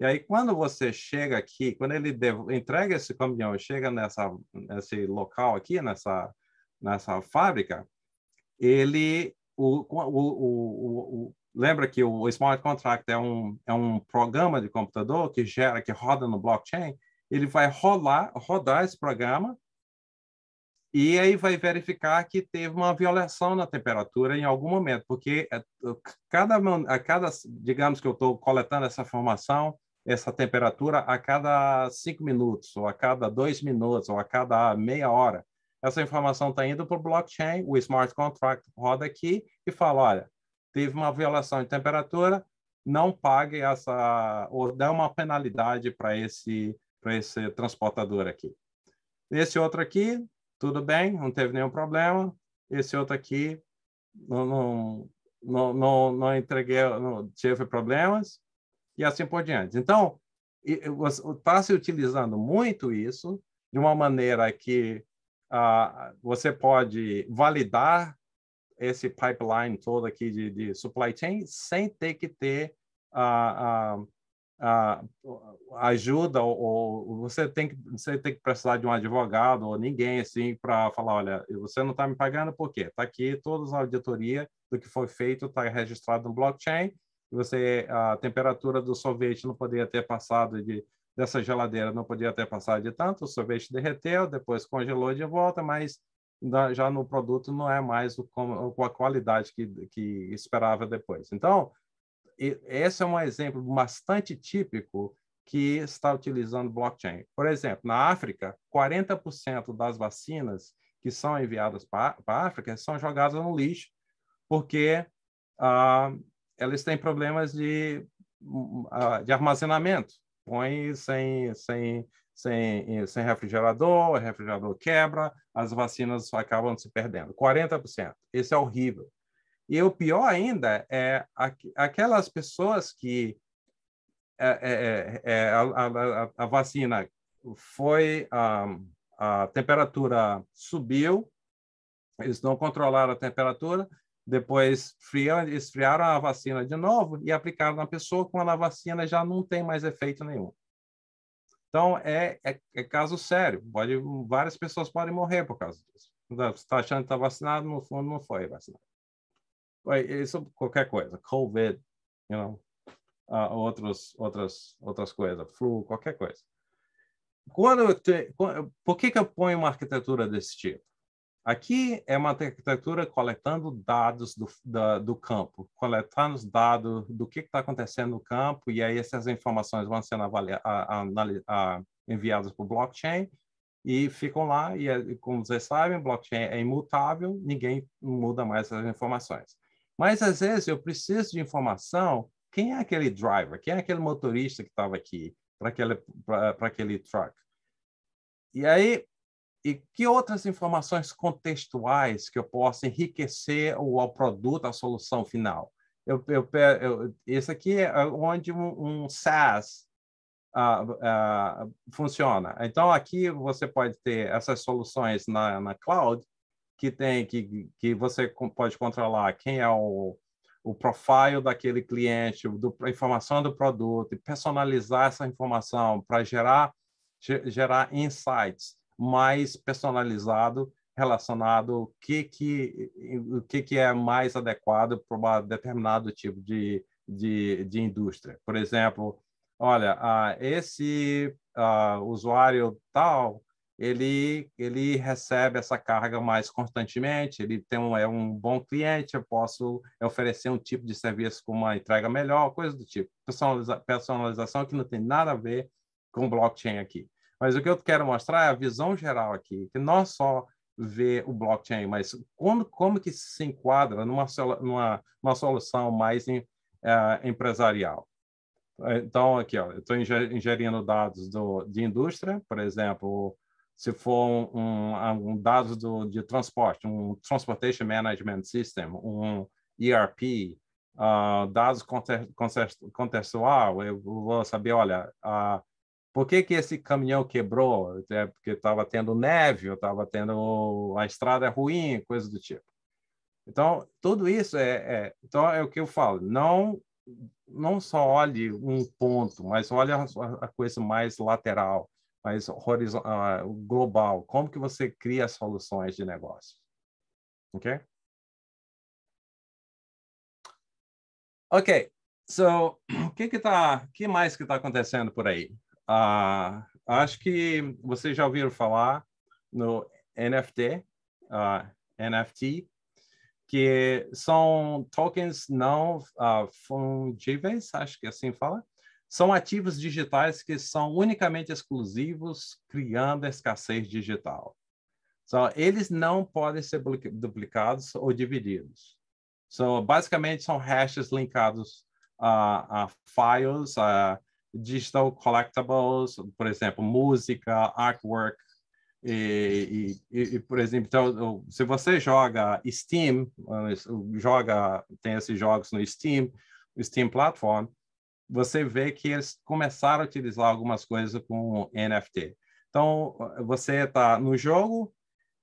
E aí, quando você chega aqui, quando ele entrega esse caminhão e chega nessa, nesse local aqui, nessa, nessa fábrica, ele, o, o, o, lembra que o smart contract é um, é um programa de computador que gera, que roda no blockchain, ele vai rolar, rodar esse programa e aí vai verificar que teve uma violação na temperatura em algum momento, porque é, cada, a cada digamos que eu estou coletando essa informação, essa temperatura a cada cinco minutos, ou a cada dois minutos, ou a cada meia hora. Essa informação está indo para o blockchain, o smart contract roda aqui e fala, olha, teve uma violação de temperatura, não pague essa ou dê uma penalidade para esse para esse transportador aqui. Esse outro aqui, tudo bem, não teve nenhum problema. Esse outro aqui, não não não, não, não entreguei, não teve problemas e assim por diante. Então, está se utilizando muito isso de uma maneira que uh, você pode validar esse pipeline todo aqui de, de supply chain sem ter que ter a, ajuda ou, ou, você tem que você tem que precisar de um advogado ou ninguém assim para falar olha você não está me pagando por quê? Está aqui toda a auditoria do que foi feito está registrado no blockchain você a temperatura do sorvete não poderia ter passado de dessa geladeira não podia ter passado de tanto o sorvete derreteu depois congelou de volta mas já no produto não é mais com a qualidade que, que esperava depois. Então, esse é um exemplo bastante típico que está utilizando blockchain. Por exemplo, na África, 40% das vacinas que são enviadas para a África são jogadas no lixo, porque ah, elas têm problemas de, ah, de armazenamento. Põe sem, sem, sem, sem refrigerador, o refrigerador quebra, as vacinas acabam se perdendo. 40%. Isso é horrível. E o pior ainda é aquelas pessoas que é, é, é a, a, a, vacina foi a, a temperatura subiu, eles não controlaram a temperatura, depois esfriaram a vacina de novo e aplicaram na pessoa quando a vacina já não tem mais efeito nenhum. Então, é, é, é caso sério. Pode, várias pessoas podem morrer por causa disso. Você está achando que está vacinado, no fundo não foi vacinado. Isso, qualquer coisa. Covid, you know, uh, outros, outras, outras coisas. Flu, qualquer coisa. Quando por que, que eu ponho uma arquitetura desse tipo? Aqui é uma arquitetura coletando dados do, da, do campo, coletando os dados do que está acontecendo no campo, e aí essas informações vão sendo enviadas para o blockchain e ficam lá. E, é, como vocês sabem, blockchain é imutável, ninguém muda mais as informações. Mas às vezes eu preciso de informação. Quem é aquele driver? Quem é aquele motorista que estava aqui para aquele, aquele truck? E aí e que outras informações contextuais que eu possa enriquecer o, o produto, a solução final? Eu, eu, eu, esse aqui é onde um, um SaaS uh, uh, funciona. Então, aqui você pode ter essas soluções na, na cloud, que tem que, que você pode controlar quem é o, o profile daquele cliente, do, a informação do produto, e personalizar essa informação para gerar, gerar insights mais personalizado relacionado o que que o que que é mais adequado para um determinado tipo de, de, de indústria. Por exemplo, olha, uh, esse uh, usuário tal ele ele recebe essa carga mais constantemente, ele tem um, é um bom cliente, eu posso oferecer um tipo de serviço com uma entrega melhor, coisa do tipo. Personaliza, personalização que não tem nada a ver com blockchain aqui. Mas o que eu quero mostrar é a visão geral aqui, que não só ver o blockchain, mas como, como que se enquadra numa, numa, numa solução mais em, uh, empresarial. Então, aqui, ó, eu estou ingerindo dados do, de indústria, por exemplo, se for um, um, um dados do, de transporte, um Transportation Management System, um ERP, uh, ah, dados contextual, eu vou saber, olha, uh, por que, que esse caminhão quebrou? É porque estava tendo neve, estava tendo a estrada é ruim, coisa do tipo. Então, tudo isso é, é, então é o que eu falo. Não não só olhe um ponto, mas olhe a, a coisa mais lateral, mais horizontal, uh, global. Como que você cria soluções de negócio? Ok? Ok. So, o que que tá, que mais que está acontecendo por aí? Uh, acho que vocês já ouviram falar no NFT, uh, ah, NFT, que são tokens não uh, fungíveis, acho que assim fala. São ativos digitais que são unicamente exclusivos, criando escassez digital. So, eles não podem ser duplicados ou divididos. So, basicamente, são hashes linkados a, a files, a digital collectibles, por exemplo, música, artwork. E, e, e, por exemplo, então, se você joga Steam, joga, tem esses jogos no Steam, Steam Platform, você vê que eles começaram a utilizar algumas coisas com NFT. Então, você está no jogo,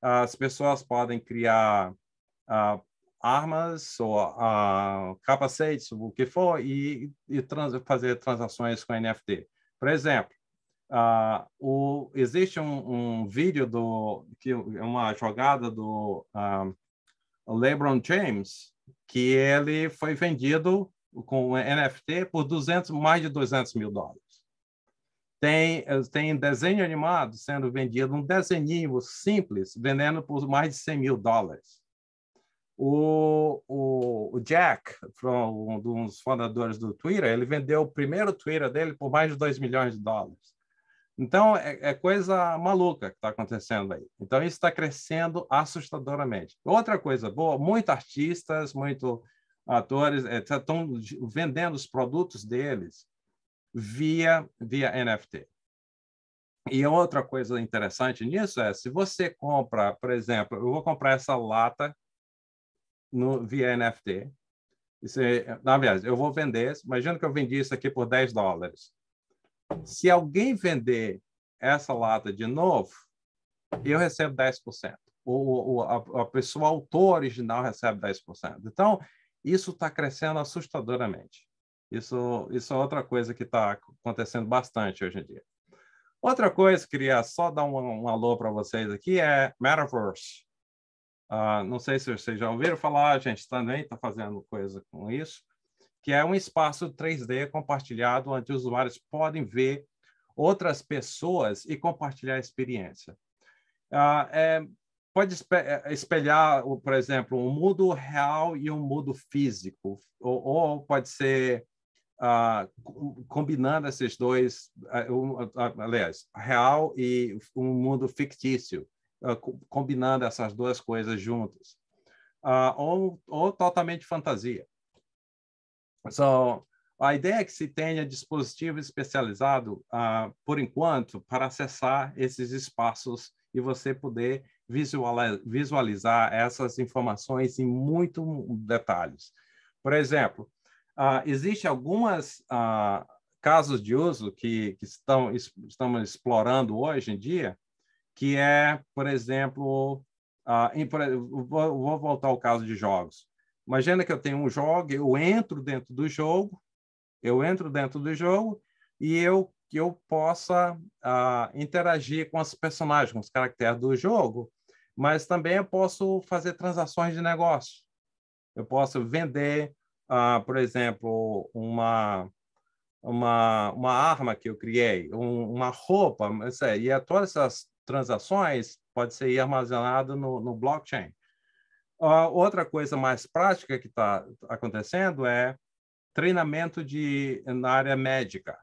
as pessoas podem criar uh, armas ou uh, capacetes, o que for, e, e trans, fazer transações com NFT. Por exemplo, uh, o, existe um, um, vídeo do que é uma jogada do LeBron James que ele foi vendido com NFT por 200, mais de 200 mil dólares. Tem, tem desenho animado sendo vendido, um desenho simples, vendendo por mais de 100 mil dólares. O, o, o Jack, um dos fundadores do Twitter, ele vendeu o primeiro Twitter dele por mais de 2 milhões de dólares. Então, é, é coisa maluca que está acontecendo aí. Então, isso está crescendo assustadoramente. Outra coisa boa, muitos artistas, muitos atores estão é, vendendo os produtos deles via, via NFT. E outra coisa interessante nisso é, se você compra, por exemplo, eu vou comprar essa lata no, via NFT. Você, na verdade, eu vou vender, imagina que eu vendi isso aqui por 10 dólares. Se alguém vender essa lata de novo, eu recebo 10%. O, o, a, a pessoa autor original recebe 10%. Então, isso está crescendo assustadoramente. Isso, isso é outra coisa que está acontecendo bastante hoje em dia. Outra coisa, queria só dar um, um alô para vocês aqui, é Metaverse. Uh, não sei se vocês já ouviram falar, a gente também está fazendo coisa com isso, que é um espaço 3D compartilhado onde os usuários podem ver outras pessoas e compartilhar a experiência. Uh, é, pode é, espelhar, por exemplo, um mundo real e um mundo físico, ou, ou pode ser uh, combinando esses dois, uh, aliás, real e um mundo fictício, combinando essas duas coisas juntas, ou, ou totalmente fantasia. So, a ideia é que se tenha dispositivo especializado, por enquanto, para acessar esses espaços e você poder visualizar essas informações em muito detalhes. Por exemplo, Uh, Existem alguns uh, ah, casos de uso que, que estão, estamos explorando hoje em dia, que é, por exemplo, uh, em, por, vou, vou, voltar ao caso de jogos. Imagina que eu tenho um jogo, eu entro dentro do jogo, eu entro dentro do jogo e eu que eu possa uh, interagir com os personagens, com os caracteres do jogo, mas também eu posso fazer transações de negócio. Eu posso vender, uh, por exemplo, uma, uma, uma arma que eu criei, um, uma roupa, é, e todas essas transações pode ser armazenado no, no blockchain. Uh, outra coisa mais prática que está acontecendo é treinamento de, na área médica.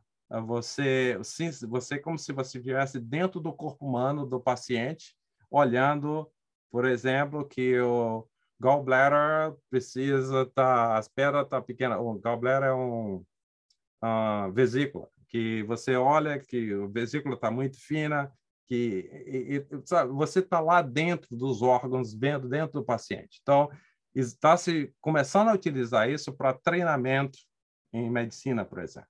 Você, sim, você como se você estivesse dentro do corpo humano do paciente, olhando, por exemplo, que o, gallbladder precisa tá, as pedras tá pequenas. O gallbladder é um uh, vesícula, que você olha que o vesícula está muito fina, que e, e, sabe, você está lá dentro dos órgãos, dentro, dentro do paciente. Então, está se começando a utilizar isso para treinamento em medicina, por exemplo.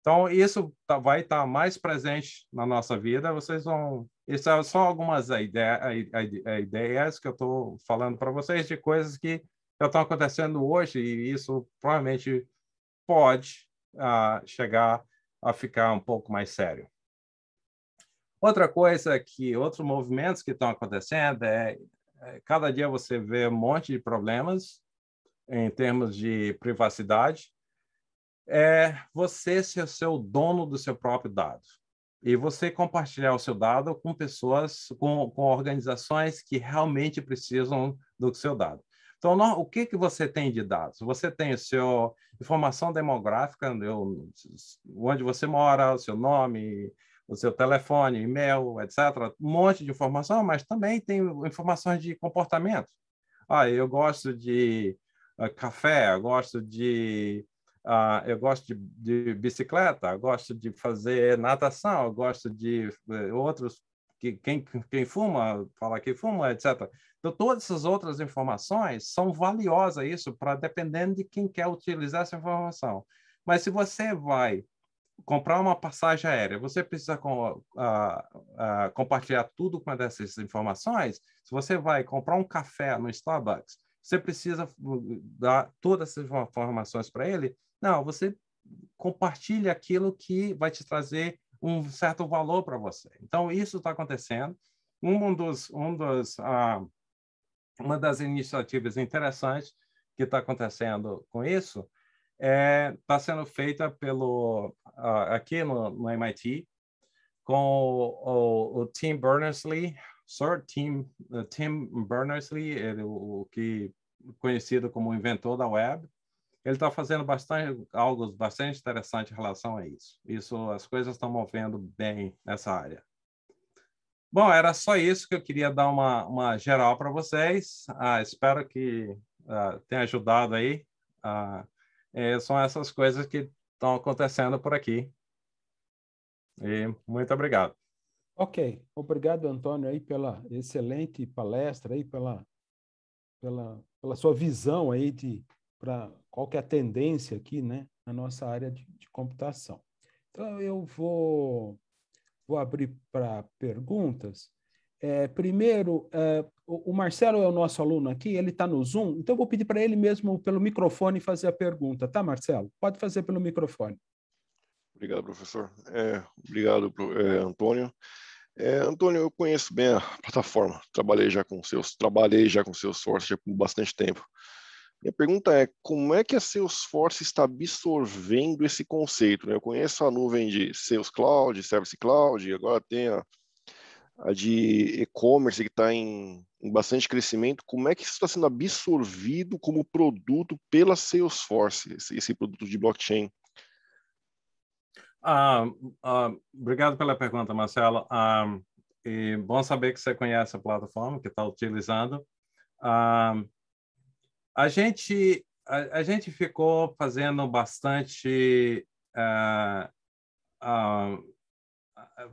Então, isso tá, vai estar tá mais presente na nossa vida. Vocês vão isso é só algumas ideias que eu estou falando para vocês de coisas que estão acontecendo hoje e isso provavelmente pode uh, chegar a ficar um pouco mais sério. Outra coisa que outros movimentos que estão acontecendo é, é cada dia você vê um monte de problemas em termos de privacidade. É você ser seu dono do seu próprio dado e você compartilhar o seu dado com pessoas, com, com organizações que realmente precisam do seu dado. Então, não, o que, que você tem de dados? Você tem a sua informação demográfica, onde você mora, o seu nome, o seu telefone, e-mail, etc. Um monte de informação, mas também tem informações de comportamento. Ah, eu gosto de uh, café, eu gosto de Uh, eu gosto de, de, bicicleta, eu gosto de fazer natação, eu gosto de uh, outros que quem, quem fuma fala que fuma, etc. Então todas essas outras informações são valiosas isso para dependendo de quem quer utilizar essa informação. Mas se você vai comprar uma passagem aérea, você precisa com, uh, compartilhar tudo com essas informações. Se você vai comprar um café no Starbucks, você precisa dar todas essas informações para ele não, você compartilha aquilo que vai te trazer um certo valor para você. Então, isso está acontecendo. Um dos, um dos, ah, uma das iniciativas interessantes que está acontecendo com isso está é, tá sendo feita pelo aqui no, no, MIT com o, o, o Tim Berners-Lee, Sir Tim, uh, Tim Berners-Lee, ele, o, o que conhecido como inventor da web, ele está fazendo bastante algo bastante interessante em relação a isso. Isso, as coisas estão movendo bem nessa área. Bom, era só isso que eu queria dar uma, uma geral para vocês. Ah, espero que uh, tenha ajudado aí. Uh, é, são essas coisas que estão acontecendo por aqui. E muito obrigado. Ok, obrigado Antônio aí pela excelente palestra aí pela pela pela sua visão aí de para qual que é a tendência aqui, né, na nossa área de, de computação. Então, eu vou, vou abrir para perguntas. É, primeiro, é, o, Marcelo é o nosso aluno aqui, ele está no Zoom, então eu vou pedir para ele mesmo pelo microfone fazer a pergunta, tá, Marcelo? Pode fazer pelo microfone. Obrigado, professor. É, obrigado, é, Antônio. É, Antônio, eu conheço bem a plataforma. Trabalhei já com seus, trabalhei já com seus já por bastante tempo. Minha pergunta é, como é que a Salesforce está absorvendo esse conceito? Né? Eu conheço a nuvem de Sales Cloud, Service Cloud, agora tem a, a de e-commerce que está em, em, bastante crescimento. Como é que isso está sendo absorvido como produto pela Salesforce, esse, esse produto de blockchain? Ah, ah, obrigado pela pergunta, Marcelo. Ah, e bom saber que você conhece a plataforma, que está utilizando. Ah, a gente a, a, gente ficou fazendo bastante uh, uh,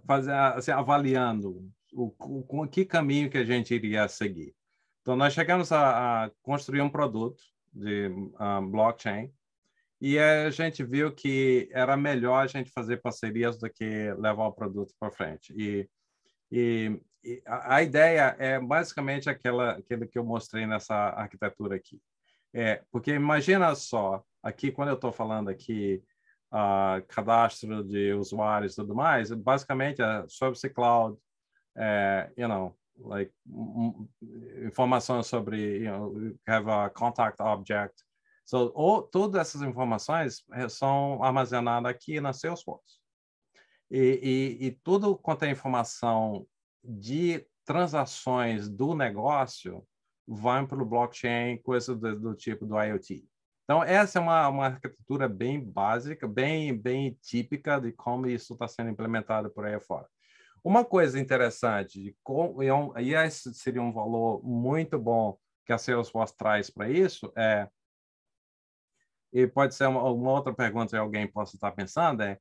fazer, assim, avaliando o, com que caminho que a gente iria seguir. Então nós chegamos a, a construir um produto de uh, blockchain e a gente viu que era melhor a gente fazer parcerias do que levar o produto para frente. E, e, e a, a, ideia é basicamente aquela, aquilo que eu mostrei nessa arquitetura aqui. É, porque imagina só, aqui quando eu estou falando aqui uh, cadastro de usuários e tudo mais, basicamente é Service Cloud, é, you know, like informações sobre, you know, have a contact object, So, ou, todas essas informações eh, são armazenadas aqui na Salesforce. E, e, e tudo quanto é informação de transações do negócio vai para o blockchain, coisa do, do, tipo do IoT. Então, essa é uma, uma arquitetura bem básica, bem, bem típica de como isso está sendo implementado por aí fora. Uma coisa interessante, e esse seria um valor muito bom que a Salesforce traz para isso, é e pode ser uma, uma outra pergunta que alguém possa estar pensando, é,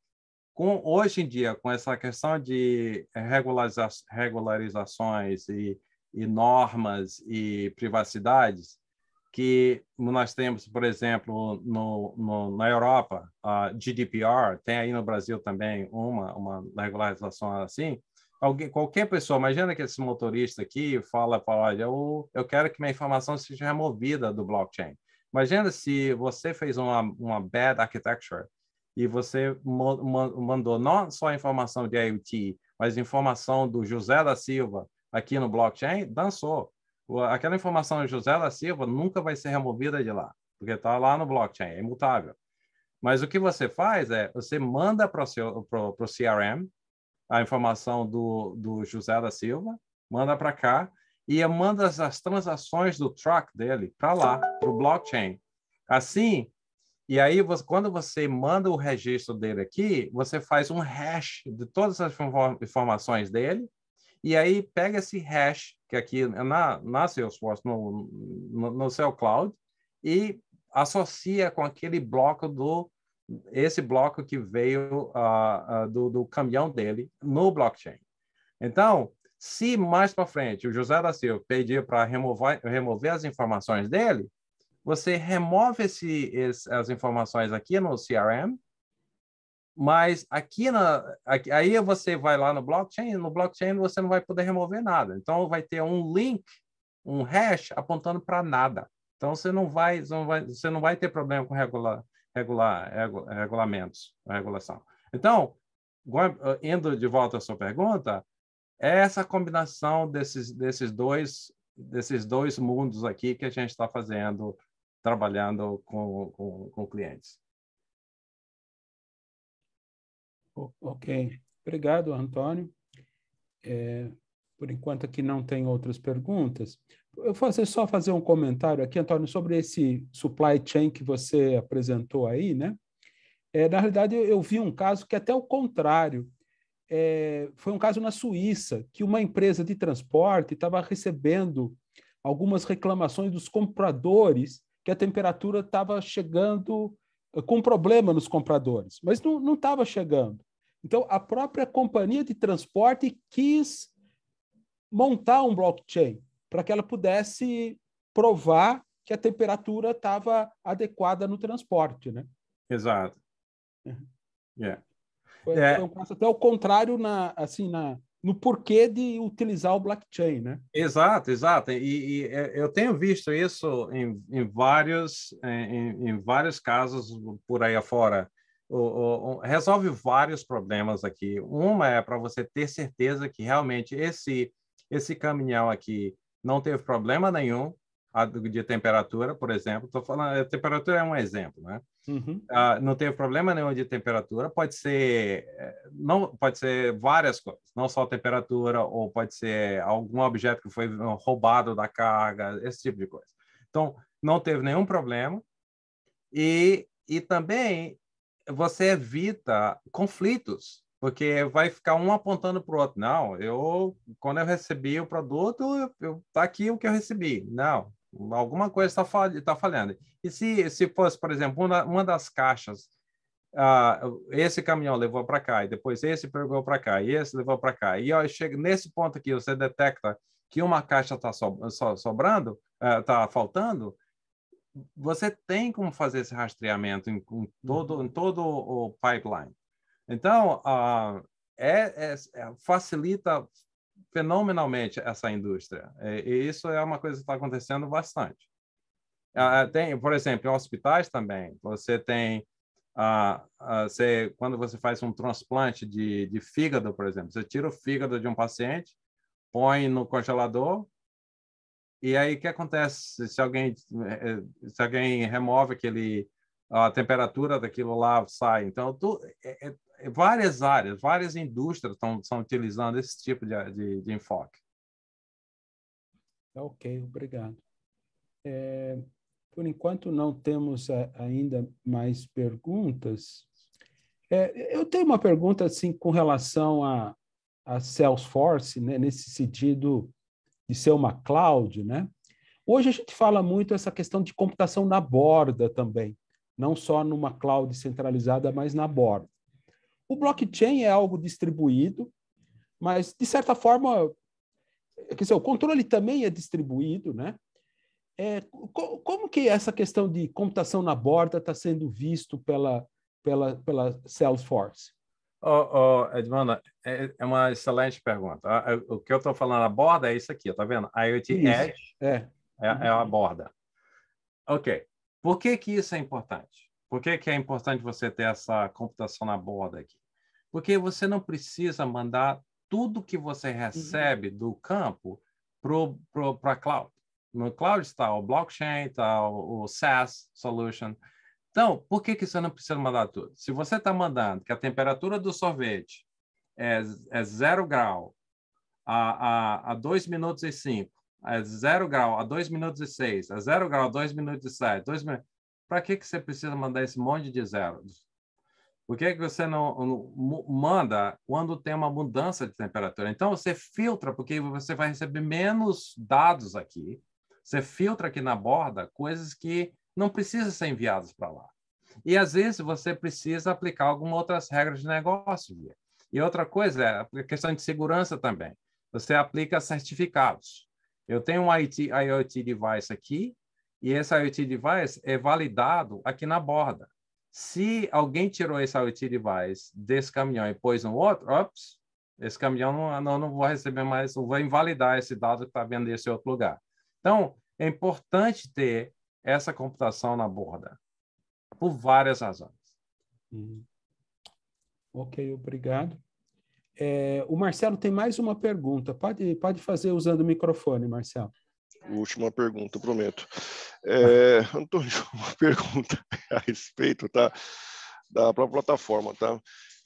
com, hoje em dia, com essa questão de regulariza regularizações e, e normas e privacidades, que nós temos, por exemplo, no, no, na Europa, a GDPR, tem aí no Brasil também uma, uma regularização assim. Alguém, qualquer pessoa, imagina que esse motorista aqui fala, fala olha, eu, eu quero que minha informação seja removida do blockchain. Imagina se você fez uma, uma bad architecture e você mandou não só a informação de IoT, mas informação do José da Silva aqui no blockchain, dançou. Aquela informação do José da Silva nunca vai ser removida de lá, porque está lá no blockchain, é imutável. Mas o que você faz é, você manda para o CRM a informação do, do José da Silva, manda para cá, e manda as transações do truck dele para lá, para o blockchain. Assim, e aí você, quando você manda o registro dele aqui, você faz um hash de todas as informações dele, e aí pega esse hash, que aqui na, na Salesforce, no, no, no seu cloud, e associa com aquele bloco do esse bloco que veio uh, uh, do, do caminhão dele no blockchain. Então, se mais para frente o José da Silva pedir para remover, remover as informações dele, você remove esse, esse, as informações aqui no CRM, mas aqui na aqui, aí você vai lá no blockchain, no blockchain você não vai poder remover nada. Então vai ter um link, um hash apontando para nada. Então você não vai, você não vai, você não vai ter problema com regular, regular, regulamentos, regulação. Então, indo de volta à sua pergunta, é essa combinação desses, desses, dois, desses dois mundos aqui que a gente está fazendo, trabalhando com, com, com clientes. Ok. Obrigado, Antônio. É, por enquanto aqui não tem outras perguntas. Eu fazer, só fazer um comentário aqui, Antônio, sobre esse supply chain que você apresentou aí, né? É, na realidade, eu, vi um caso que é até o contrário é, foi um caso na Suíça, que uma empresa de transporte estava recebendo algumas reclamações dos compradores que a temperatura estava chegando com problema nos compradores, mas não estava chegando. Então, a própria companhia de transporte quis montar um blockchain para que ela pudesse provar que a temperatura estava adequada no transporte, né? Exato. Yeah. Foi, é. foi passo até o contrário na, assim, na, no porquê de utilizar o blockchain, né? Exato, exato. E, e é, eu tenho visto isso em, em vários em, em, vários casos por aí afora. O, o, o, resolve vários problemas aqui. Uma é para você ter certeza que realmente esse esse caminhão aqui não teve problema nenhum de temperatura, por exemplo. Estou falando, a temperatura é um exemplo, né? Uhum. Uh, não teve problema nenhum de temperatura. Pode ser, eh, não, pode ser várias coisas, não só temperatura, ou pode ser algum objeto que foi roubado da carga, esse tipo de coisa. Então, não teve nenhum problema. E, e também você evita conflitos, porque vai ficar um apontando para o outro. Não, eu eu recebi o produto, eu, tá aqui o que eu recebi. Não, alguma coisa está fal tá falhando. E se, se fosse, por exemplo, uma, uma das caixas, uh, esse caminhão levou para cá, e depois esse pegou para cá, e esse levou para cá, e ó, chega nesse ponto aqui, você detecta que uma caixa está so, so, sobrando, está uh, faltando, você tem como fazer esse rastreamento em, em todo, em todo o pipeline. Então, uh, é, é, é, facilita fenomenalmente essa indústria. E isso é uma coisa que está acontecendo bastante. Ah, tem, por exemplo, em hospitais também, você tem ah, ah, você, quando você faz um transplante de, de fígado, por exemplo, você tira o fígado de um paciente, põe no congelador, e aí o que acontece se alguém eh, se alguém remove aquele a temperatura daquilo lá sai. Então, tu, é, é, várias áreas, várias indústrias estão, utilizando esse tipo de, de, de enfoque. Ok, obrigado. É, por enquanto, não temos ainda mais perguntas. É, eu tenho uma pergunta assim com relação a, a Salesforce, né, nesse sentido de ser uma cloud, né? Hoje a gente fala muito essa questão de computação na borda também, não só numa cloud centralizada, mas na borda. O blockchain é algo distribuído, mas, de certa forma, quer dizer, o controle também é distribuído, né? É, como que essa questão de computação na borda está sendo visto pela, pela, pela Salesforce? Oh, oh, Edmanda, é, é, uma excelente pergunta. Ah, o que eu estou falando, a borda é isso aqui, tá vendo? IoT isso. Edge é. É, é a borda. Ok. Por que, que isso é importante? Por que, que é importante você ter essa computação na borda aqui? Porque você não precisa mandar tudo que você uhum. recebe uhum. do campo para a cloud. No cloud está o blockchain, está o, o SaaS solution. Então, por que, que você não precisa mandar tudo? Se você está mandando que a temperatura do sorvete é, é zero grau a, a, a 2 minutos e 5, é zero grau a 2 minutos e 6, é zero grau a 2 minutos e 7, 2 minutos para que, que você precisa mandar esse monte de zeros? Por que, que você não, não manda quando tem uma mudança de temperatura? Então, você filtra, porque você vai receber menos dados aqui. Você filtra aqui na borda coisas que não precisam ser enviadas para lá. E, às vezes, você precisa aplicar algumas outras regras de negócio. E outra coisa é a questão de segurança também. Você aplica certificados. Eu tenho um IoT device aqui, e esse IoT device é validado aqui na borda. Se alguém tirou esse IoT device desse caminhão e pôs um outro, ops, esse caminhão não, não, não vou receber mais, vou invalidar esse dado que está vendo desse outro lugar. Então, é importante ter essa computação na borda, por várias razões. Uhum. Ok, obrigado. É, o Marcelo tem mais uma pergunta. Pode, pode fazer usando o microfone, Marcelo. Última pergunta, prometo. É, Antônio, uma pergunta a respeito tá, da própria plataforma. Tá?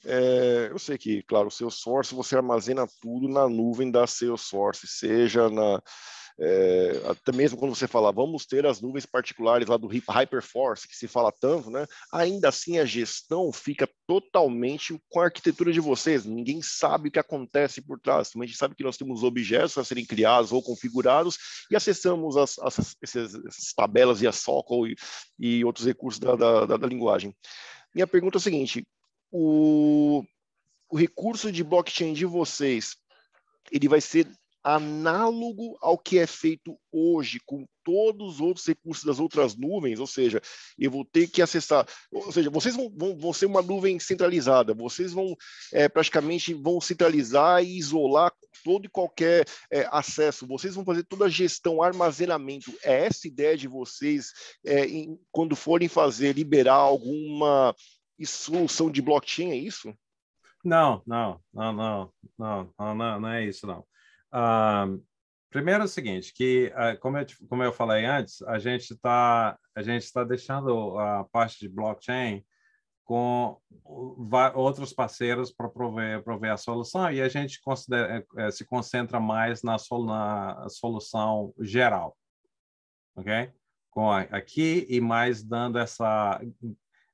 É, eu sei que, claro, o Salesforce, você armazena tudo na nuvem da Salesforce, seja na, é, até mesmo quando você fala, vamos ter as nuvens particulares lá do Hyperforce, que se fala tanto, né? Ainda assim, a gestão fica totalmente com a arquitetura de vocês. Ninguém sabe o que acontece por trás. A gente sabe que nós temos objetos a serem criados ou configurados e acessamos as, as, essas, essas, tabelas e a SOCL e, e outros recursos da, da, da, da linguagem. Minha pergunta é a seguinte: o, o recurso de blockchain de vocês ele vai ser análogo ao que é feito hoje com todos os outros recursos das outras nuvens, ou seja, eu vou ter que acessar, ou seja, vocês vão, vão, vão ser uma nuvem centralizada, vocês vão é, praticamente vão centralizar e isolar todo e qualquer é, acesso, vocês vão fazer toda a gestão, armazenamento. É essa ideia de vocês é, em, quando forem fazer liberar alguma solução de blockchain, é isso? Não, não, não, não, não, não, não é isso não. Uh, primeiro é o seguinte, que uh, como, eu, como eu falei antes, a gente está a gente está deixando a parte de blockchain com outros parceiros para prover, prover a solução e a gente considera, é, se concentra mais na, sol, na solução geral, ok? Com a, aqui e mais dando essa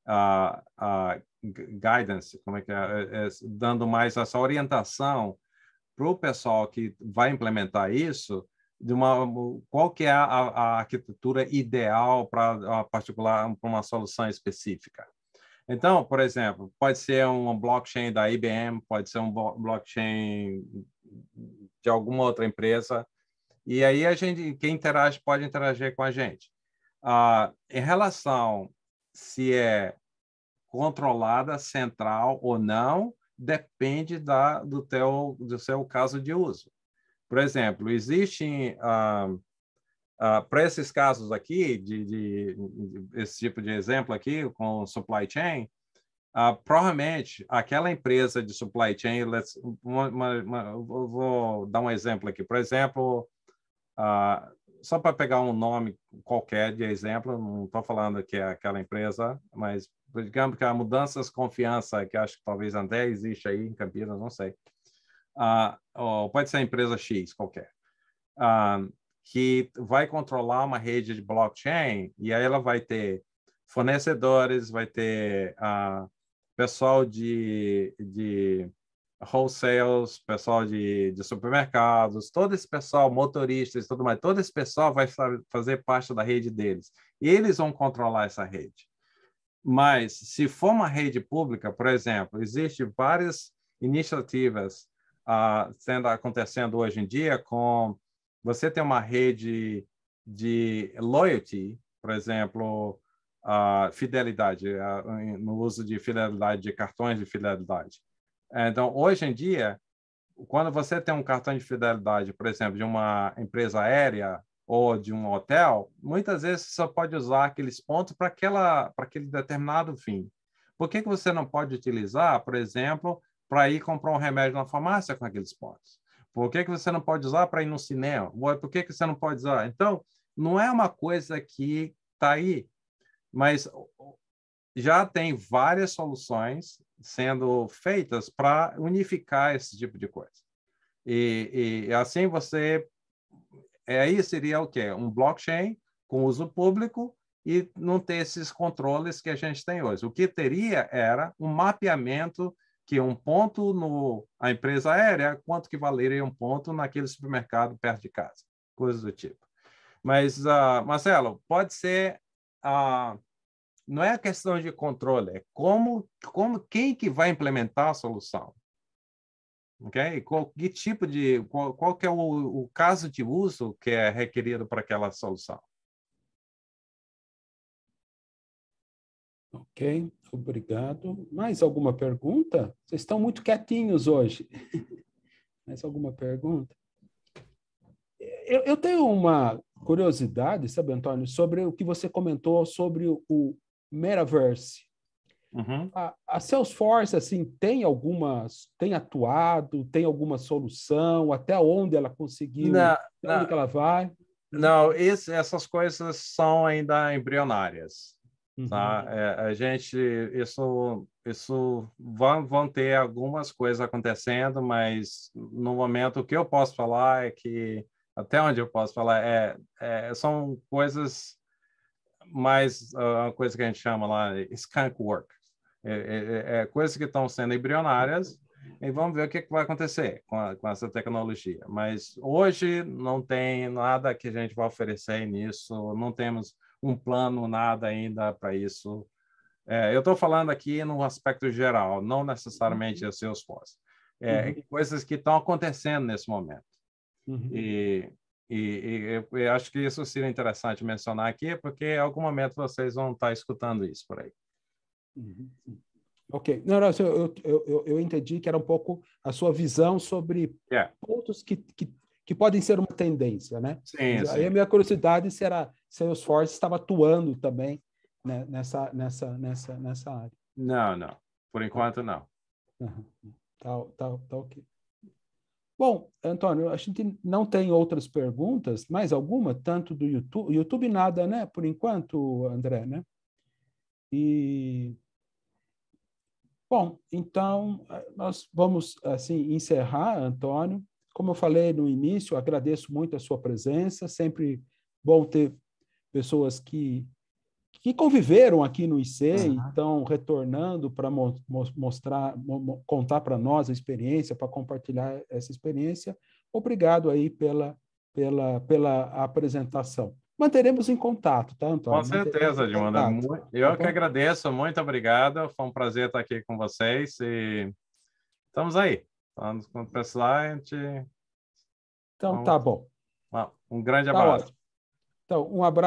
uh, guidance, como é que é? é dando mais essa orientação para o pessoal que vai implementar isso, de uma qual que é a, a arquitetura ideal para particular para uma solução específica. Então, por exemplo, pode ser um blockchain da IBM, pode ser um blockchain de alguma outra empresa, e aí a gente quem interage pode interagir com a gente. Ah, em relação se é controlada, central ou não, depende da, do, teu, do seu caso de uso. Por exemplo, existem, ah, ah, para esses casos aqui, de, de, esse tipo de exemplo aqui, com supply chain, ah, provavelmente aquela empresa de supply chain, let's, uma, uma, vou dar um exemplo aqui. Por exemplo, ah, só para pegar um nome qualquer de exemplo, não estou falando que é aquela empresa, mas digamos que a mudanças confiança, que acho que talvez até existe aí em Campinas, não sei. Uh, pode ser a empresa X qualquer, uh, que vai controlar uma rede de blockchain e aí ela vai ter fornecedores, vai ter uh, pessoal de, de wholesales, pessoal de, de supermercados, todo esse pessoal, motoristas e tudo mais, todo esse pessoal vai fazer parte da rede deles. E eles vão controlar essa rede. Mas, se for uma rede pública, por exemplo, existem várias iniciativas uh, sendo acontecendo hoje em dia com você tem uma rede de loyalty, por exemplo, uh, fidelidade, uh, no uso de fidelidade de cartões de fidelidade. Então, hoje em dia, quando você tem um cartão de fidelidade, por exemplo, de uma empresa aérea ou de um hotel, muitas vezes você só pode usar aqueles pontos para aquele determinado fim. Por que, que você não pode utilizar, por exemplo, para ir comprar um remédio na farmácia com aqueles pontos? Por que, que você não pode usar para ir no cinema? Por que, que você não pode usar? Então, não é uma coisa que está aí, mas já tem várias soluções sendo feitas para unificar esse tipo de coisa. E, e assim você é, aí seria o quê? Um blockchain com uso público e não ter esses controles que a gente tem hoje. O que teria era um mapeamento que um ponto no a empresa aérea, quanto que valeria um ponto naquele supermercado perto de casa, coisas do tipo. Mas, uh, Marcelo, pode ser uh, não é a questão de controle, é como, como quem que vai implementar a solução. Ok? Qual, que tipo de, qual, qual que é o, o caso de uso que é requerido para aquela solução? Ok, obrigado. Mais alguma pergunta? Vocês estão muito quietinhos hoje. Mais alguma pergunta? Eu, eu, tenho uma curiosidade, sabe, Antônio, sobre o que você comentou sobre o, o Metaverse. Uhum. A, a, Salesforce assim tem algumas, tem atuado, tem alguma solução, até onde ela conseguiu, não, não, onde ela vai? Não, esse, essas coisas são ainda embrionárias. Uhum. Tá? É, a gente, isso, isso vão, vão ter algumas coisas acontecendo, mas no momento o que eu posso falar é que até onde eu posso falar é, é são coisas mais uh, uma coisa que a gente chama lá skunk work, é, é, é coisas que estão sendo embrionárias e vamos ver o que, que vai acontecer com, a, com, essa tecnologia. Mas hoje não tem nada que a gente vai oferecer nisso, não temos um plano, nada ainda para isso. É, eu estou falando aqui no aspecto geral, não necessariamente uhum. a Salesforce. É, uhum. Coisas que estão acontecendo nesse momento. Uhum. E, e, e, eu acho que isso seria interessante mencionar aqui, porque em algum momento vocês vão estar escutando isso por aí. Uhum. Ok. Não, não, eu, eu, eu, entendi que era um pouco a sua visão sobre yeah. pontos que, que, que podem ser uma tendência, né? Sim, Aí sim. a minha curiosidade será se o Salesforce estava atuando também né, nessa, nessa, nessa, nessa área. Não, não. Por enquanto, não. Uhum. Tá, tá, tá ok. Bom, Antônio, a gente não tem outras perguntas, mais alguma, tanto do YouTube, YouTube nada, né? Por enquanto, André, né? E Bom, então nós vamos assim encerrar, Antônio. Como eu falei no início, agradeço muito a sua presença. Sempre bom ter pessoas que que conviveram aqui no IC uhum. e estão retornando para mo mostrar, mo contar para nós a experiência, para compartilhar essa experiência. Obrigado aí pela, pela, pela apresentação manteremos em contato, tá, Antônio? Com certeza, Edmundo. Eu tá que agradeço, muito obrigado. Foi um prazer estar aqui com vocês e estamos aí. Estamos com o precisar, gente... Então, tá bom. Um grande tá abraço. Então, um abraço.